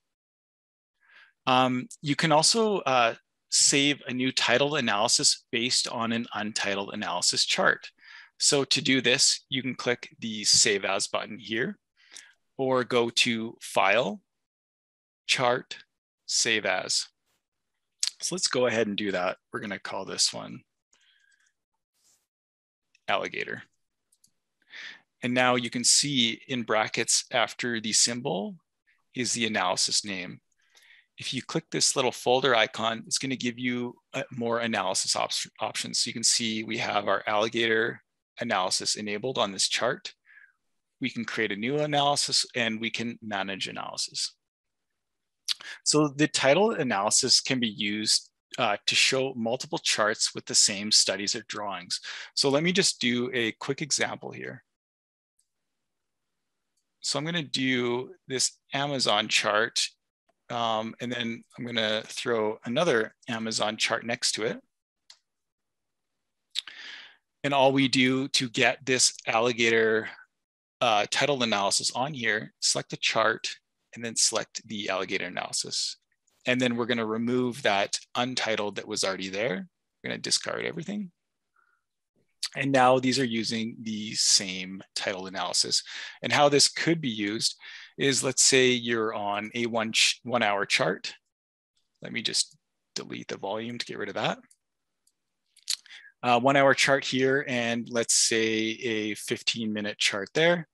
Um, you can also uh, save a new title analysis based on an untitled analysis chart. So to do this, you can click the Save As button here, or go to File, Chart, Save As. So let's go ahead and do that. We're gonna call this one Alligator. And now you can see in brackets after the symbol is the analysis name. If you click this little folder icon, it's gonna give you uh, more analysis op options. So you can see we have our alligator analysis enabled on this chart. We can create a new analysis and we can manage analysis. So the title analysis can be used uh, to show multiple charts with the same studies or drawings. So let me just do a quick example here. So I'm gonna do this Amazon chart um, and then I'm gonna throw another Amazon chart next to it. And all we do to get this alligator uh, title analysis on here, select the chart and then select the alligator analysis. And then we're gonna remove that untitled that was already there. We're gonna discard everything. And now these are using the same title analysis. And how this could be used is let's say you're on a one, one hour chart. Let me just delete the volume to get rid of that uh, one hour chart here and let's say a 15 minute chart there.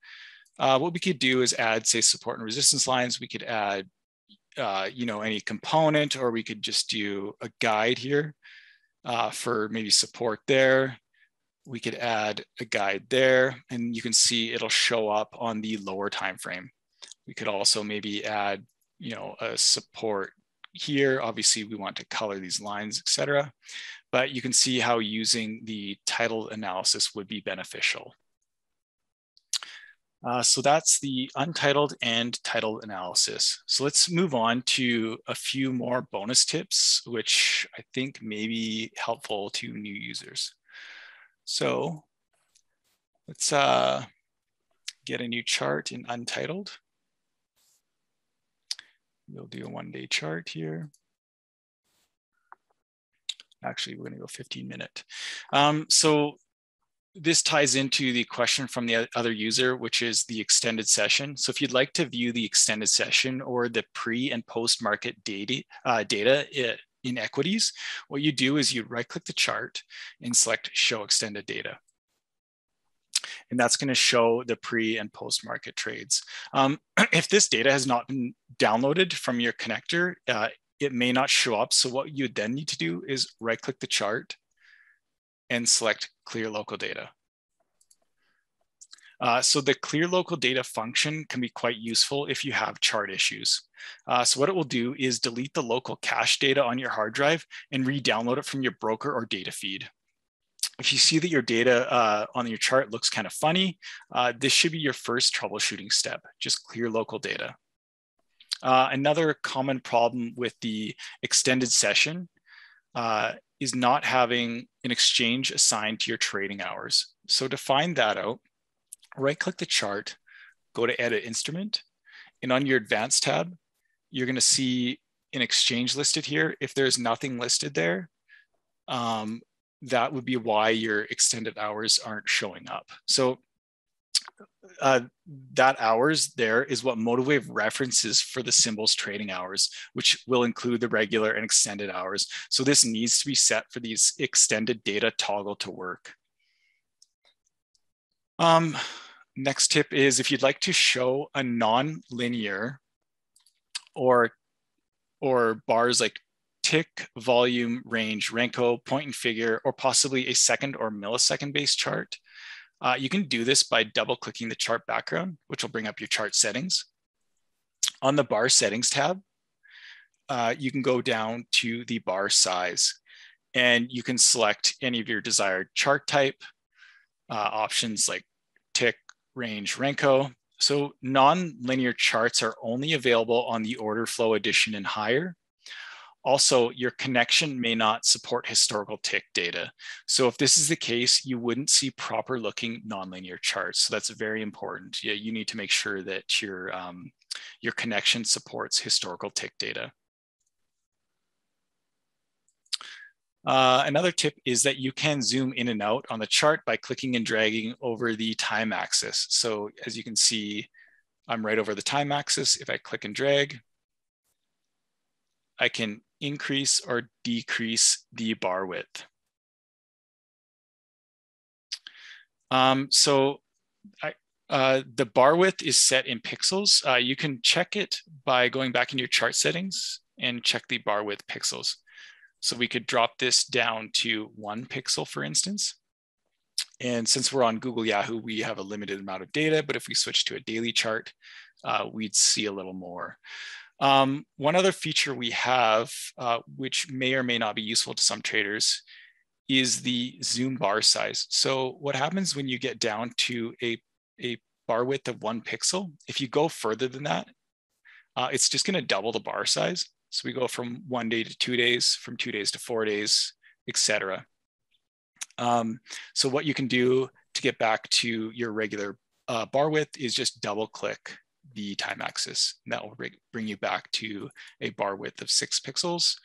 Uh, what we could do is add say support and resistance lines. We could add uh, you know, any component or we could just do a guide here uh, for maybe support there. We could add a guide there and you can see it'll show up on the lower time frame. We could also maybe add, you know, a support here. Obviously we want to color these lines, etc but you can see how using the title analysis would be beneficial. Uh, so that's the untitled and titled analysis. So let's move on to a few more bonus tips, which I think may be helpful to new users. So let's uh, get a new chart in untitled. We'll do a one day chart here actually we're going to go 15 minute. Um, so this ties into the question from the other user, which is the extended session. So if you'd like to view the extended session or the pre and post market data, uh, data in equities, what you do is you right click the chart and select show extended data. And that's going to show the pre and post market trades. Um, if this data has not been downloaded from your connector, uh, it may not show up. So what you then need to do is right click the chart and select clear local data. Uh, so the clear local data function can be quite useful if you have chart issues. Uh, so what it will do is delete the local cache data on your hard drive and re-download it from your broker or data feed. If you see that your data uh, on your chart looks kind of funny, uh, this should be your first troubleshooting step, just clear local data. Uh, another common problem with the extended session uh, is not having an exchange assigned to your trading hours. So to find that out, right click the chart, go to edit instrument, and on your advanced tab, you're gonna see an exchange listed here. If there's nothing listed there, um, that would be why your extended hours aren't showing up. So uh, that hours there is what MotiveWave references for the symbols trading hours, which will include the regular and extended hours. So this needs to be set for these extended data toggle to work. Um, next tip is if you'd like to show a non-linear or, or bars like tick, volume, range, Renko, point and figure, or possibly a second or millisecond based chart, uh, you can do this by double clicking the chart background, which will bring up your chart settings. On the bar settings tab, uh, you can go down to the bar size and you can select any of your desired chart type, uh, options like tick, range, Renko. So non-linear charts are only available on the order flow edition and higher. Also, your connection may not support historical tick data. So if this is the case, you wouldn't see proper looking nonlinear charts. So that's very important. Yeah, you need to make sure that your, um, your connection supports historical tick data. Uh, another tip is that you can zoom in and out on the chart by clicking and dragging over the time axis. So as you can see, I'm right over the time axis. If I click and drag, I can increase or decrease the bar width. Um, so I, uh, the bar width is set in pixels. Uh, you can check it by going back into your chart settings and check the bar width pixels. So we could drop this down to one pixel, for instance. And since we're on Google Yahoo, we have a limited amount of data, but if we switch to a daily chart, uh, we'd see a little more. Um, one other feature we have, uh, which may or may not be useful to some traders, is the zoom bar size. So what happens when you get down to a, a bar width of one pixel, if you go further than that, uh, it's just gonna double the bar size. So we go from one day to two days, from two days to four days, etc. Um, so what you can do to get back to your regular uh, bar width is just double click the time axis. And that will bring you back to a bar width of six pixels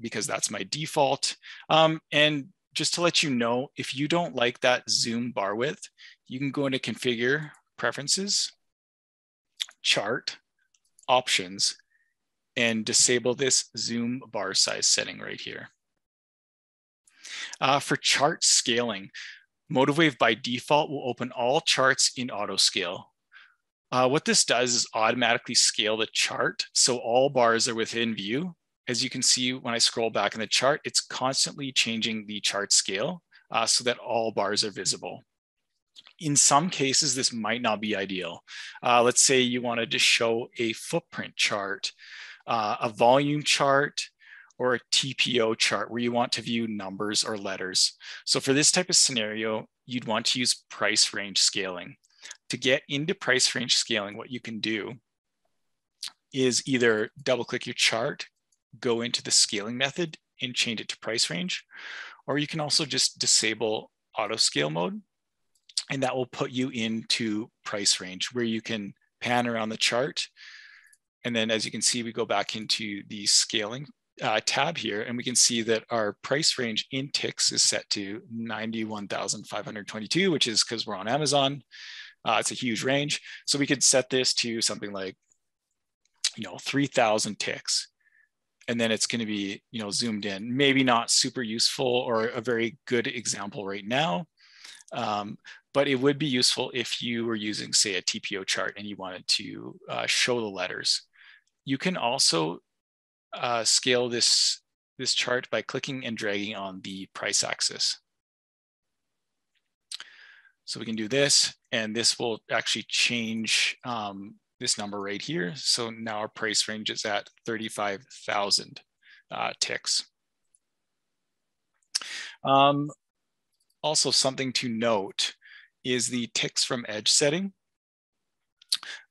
because that's my default. Um, and just to let you know, if you don't like that zoom bar width, you can go into configure preferences, chart, options, and disable this zoom bar size setting right here. Uh, for chart scaling, MotiveWave by default will open all charts in auto scale. Uh, what this does is automatically scale the chart so all bars are within view. As you can see, when I scroll back in the chart, it's constantly changing the chart scale uh, so that all bars are visible. In some cases, this might not be ideal. Uh, let's say you wanted to show a footprint chart uh, a volume chart, or a TPO chart where you want to view numbers or letters. So for this type of scenario, you'd want to use price range scaling. To get into price range scaling, what you can do is either double click your chart, go into the scaling method and change it to price range, or you can also just disable auto scale mode and that will put you into price range where you can pan around the chart and then as you can see, we go back into the scaling uh, tab here, and we can see that our price range in ticks is set to 91,522, which is because we're on Amazon. Uh, it's a huge range. So we could set this to something like, you know, 3,000 ticks. And then it's going to be, you know, zoomed in. Maybe not super useful or a very good example right now. Um, but it would be useful if you were using, say, a TPO chart and you wanted to uh, show the letters you can also uh, scale this, this chart by clicking and dragging on the price axis. So we can do this, and this will actually change um, this number right here. So now our price range is at 35,000 uh, ticks. Um, also something to note is the ticks from edge setting.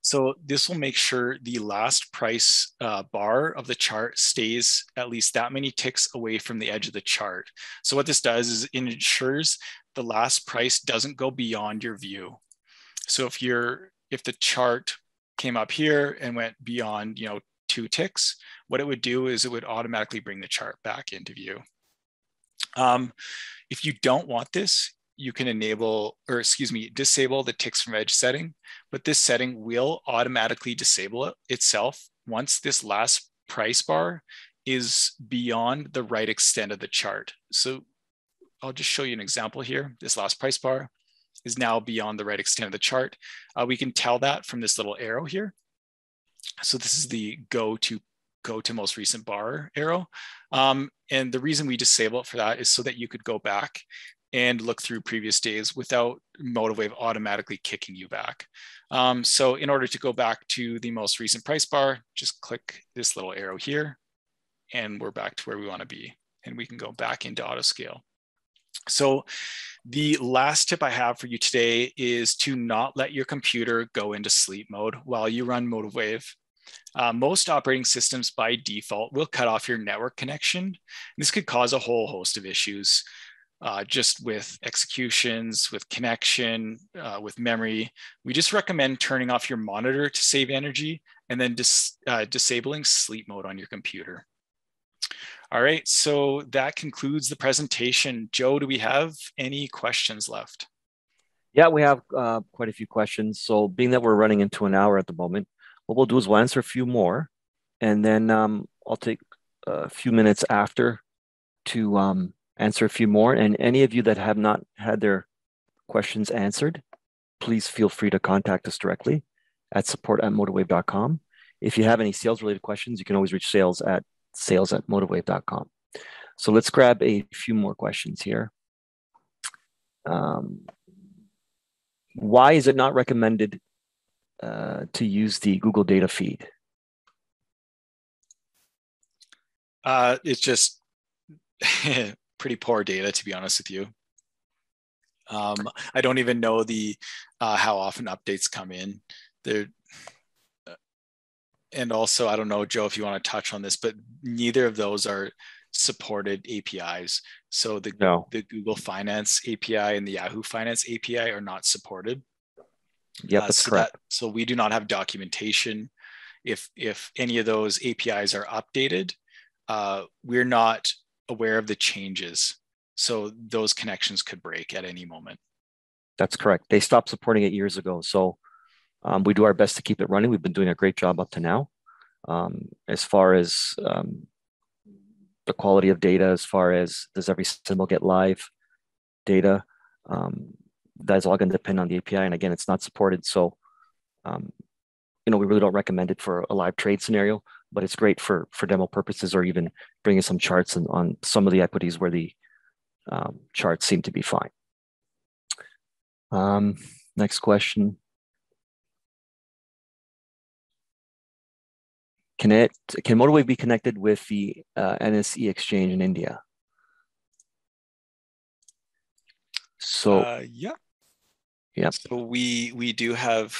So this will make sure the last price uh, bar of the chart stays at least that many ticks away from the edge of the chart. So what this does is it ensures the last price doesn't go beyond your view. So if you're if the chart came up here and went beyond you know two ticks, what it would do is it would automatically bring the chart back into view. Um, if you don't want this, you can enable, or excuse me, disable the ticks from edge setting, but this setting will automatically disable it itself once this last price bar is beyond the right extent of the chart. So I'll just show you an example here. This last price bar is now beyond the right extent of the chart. Uh, we can tell that from this little arrow here. So this is the go to go to most recent bar arrow. Um, and the reason we disable it for that is so that you could go back and look through previous days without MotiveWave automatically kicking you back. Um, so in order to go back to the most recent price bar, just click this little arrow here and we're back to where we wanna be. And we can go back into auto scale. So the last tip I have for you today is to not let your computer go into sleep mode while you run MotiveWave. Uh, most operating systems by default will cut off your network connection. This could cause a whole host of issues, uh, just with executions, with connection, uh, with memory. We just recommend turning off your monitor to save energy and then dis uh, disabling sleep mode on your computer. All right, so that concludes the presentation. Joe, do we have any questions left? Yeah, we have uh, quite a few questions. So being that we're running into an hour at the moment, what we'll do is we'll answer a few more, and then um, I'll take a few minutes after to um, answer a few more. And any of you that have not had their questions answered, please feel free to contact us directly at support at motivewave.com. If you have any sales related questions, you can always reach sales at sales at motivewave.com. So let's grab a few more questions here. Um, why is it not recommended uh, to use the Google data feed? Uh, it's just pretty poor data, to be honest with you. Um, I don't even know the uh, how often updates come in. They're and also I don't know, Joe, if you want to touch on this, but neither of those are supported APIs. So the no. the Google Finance API and the Yahoo Finance API are not supported. Yeah, uh, that's so correct. That, so we do not have documentation. If if any of those APIs are updated, uh, we're not aware of the changes. So those connections could break at any moment. That's correct. They stopped supporting it years ago. So um, we do our best to keep it running. We've been doing a great job up to now. Um, as far as um, the quality of data, as far as does every symbol get live data, um, that's all going to depend on the API. And again, it's not supported. So, um, you know, we really don't recommend it for a live trade scenario, but it's great for, for demo purposes or even bringing some charts on, on some of the equities where the um, charts seem to be fine. next question. Can it can MotiveWave be connected with the uh, NSE exchange in India? So uh, yeah, yeah. So we we do have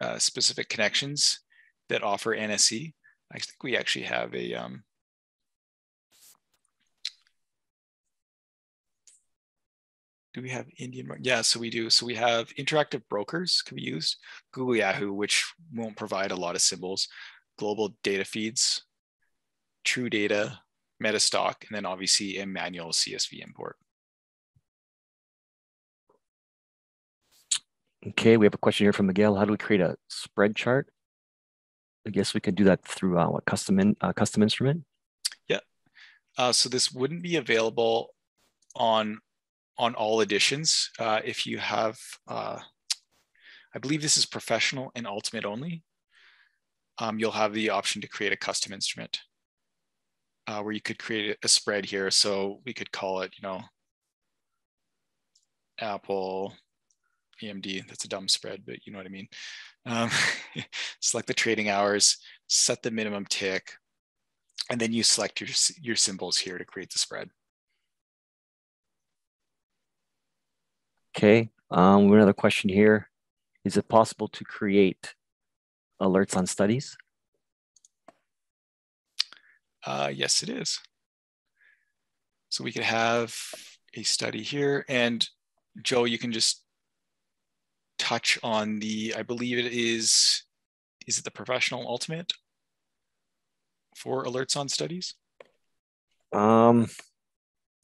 uh, specific connections that offer NSE. I think we actually have a um, do we have Indian? Yeah, so we do. So we have interactive brokers can be used. Google Yahoo, which won't provide a lot of symbols, global data feeds, true data, Metastock, and then obviously a manual CSV import. Okay, we have a question here from Miguel. How do we create a spread chart? I guess we could do that through uh, a custom in, uh, custom instrument. Yeah. Uh, so this wouldn't be available on on all editions. Uh, if you have, uh, I believe this is professional and ultimate only, um, you'll have the option to create a custom instrument uh, where you could create a spread here. So we could call it, you know, Apple AMD. That's a dumb spread, but you know what I mean. Um, select the trading hours, set the minimum tick, and then you select your, your symbols here to create the spread. Okay, um, we have another question here. Is it possible to create alerts on studies? Uh, yes, it is. So we could have a study here and Joe, you can just touch on the, I believe it is, is it the professional ultimate for alerts on studies? Um,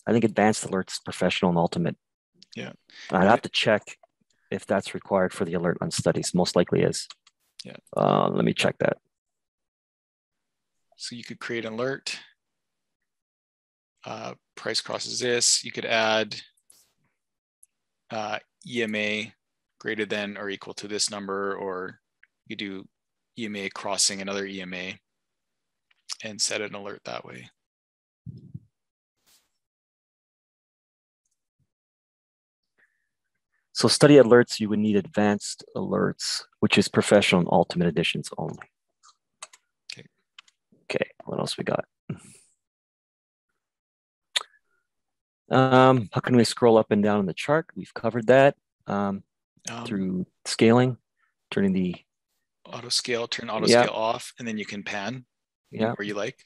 I think advanced alerts, professional and ultimate. Yeah. I'd have to check if that's required for the alert on studies. Most likely is. Yeah. Uh, let me check that. So you could create an alert. Uh, price crosses this. You could add uh, EMA greater than or equal to this number, or you do EMA crossing another EMA. and set an alert that way. So study alerts, you would need advanced alerts, which is professional and ultimate editions only. Okay. Okay, what else we got? Um, how can we scroll up and down in the chart? We've covered that um, um, through scaling, turning the auto scale, turn auto yeah. scale off, and then you can pan yeah. where you like.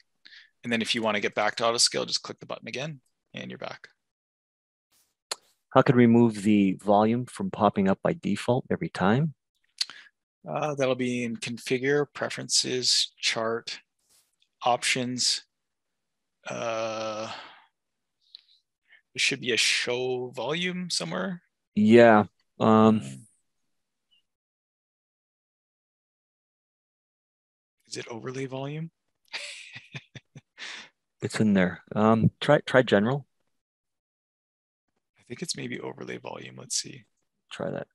And then if you want to get back to auto scale, just click the button again and you're back. How can we remove the volume from popping up by default every time? Uh, that'll be in configure, preferences, chart, options. Uh, there should be a show volume somewhere. Yeah. Um, Is it overlay volume? it's in there. Um, try try general. I think it's maybe overlay volume. Let's see. Try that.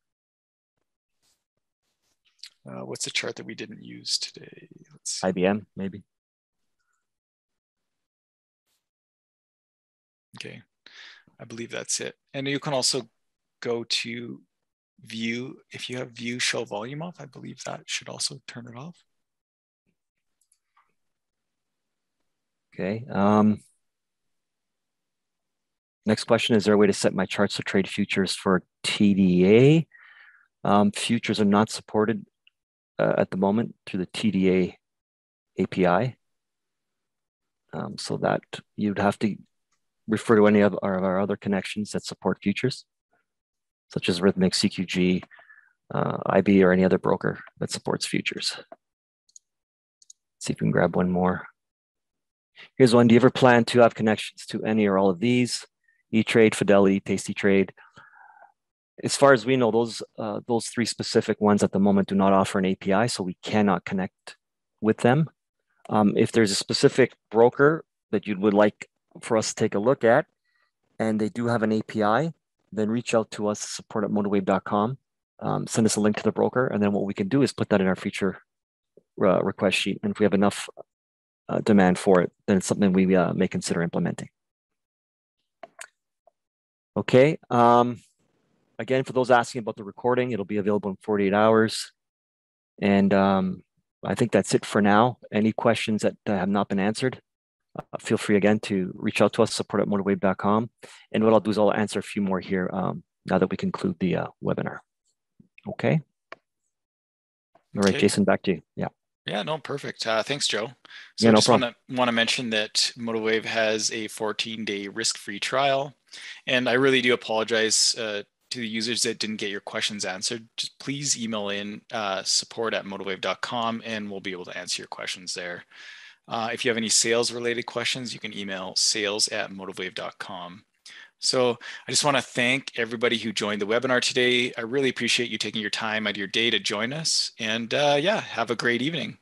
Uh, what's the chart that we didn't use today? IBM, maybe. Okay, I believe that's it. And you can also go to view. If you have view show volume off, I believe that should also turn it off. Okay. Um, Next question, is there a way to set my charts to trade futures for TDA? Um, futures are not supported uh, at the moment through the TDA API. Um, so that you'd have to refer to any of our other connections that support futures, such as Rithmic, CQG, uh, IB, or any other broker that supports futures. Let's see if we can grab one more. Here's one. Do you ever plan to have connections to any or all of these? E-Trade, Fidelity, Tasty Trade. As far as we know, those uh, those three specific ones at the moment do not offer an API, so we cannot connect with them. Um, if there's a specific broker that you would like for us to take a look at, and they do have an API, then reach out to us, support at motivewave.com. Um, send us a link to the broker, and then what we can do is put that in our feature uh, request sheet. And if we have enough uh, demand for it, then it's something we uh, may consider implementing. Okay. Um, again, for those asking about the recording, it'll be available in 48 hours. And um, I think that's it for now. Any questions that have not been answered, uh, feel free again to reach out to us, support at motivewave.com. And what I'll do is I'll answer a few more here um, now that we conclude the uh, webinar. Okay. All right, okay. Jason, back to you. Yeah. Yeah, no, perfect. Uh, thanks, Joe. So yeah, no I just want to want to mention that MotiveWave has a 14-day risk-free trial, and I really do apologize uh, to the users that didn't get your questions answered. Just please email in uh, support at motivwave.com, and we'll be able to answer your questions there. Uh, if you have any sales-related questions, you can email sales at motivewave.com. So I just want to thank everybody who joined the webinar today. I really appreciate you taking your time out of your day to join us. And uh, yeah, have a great evening.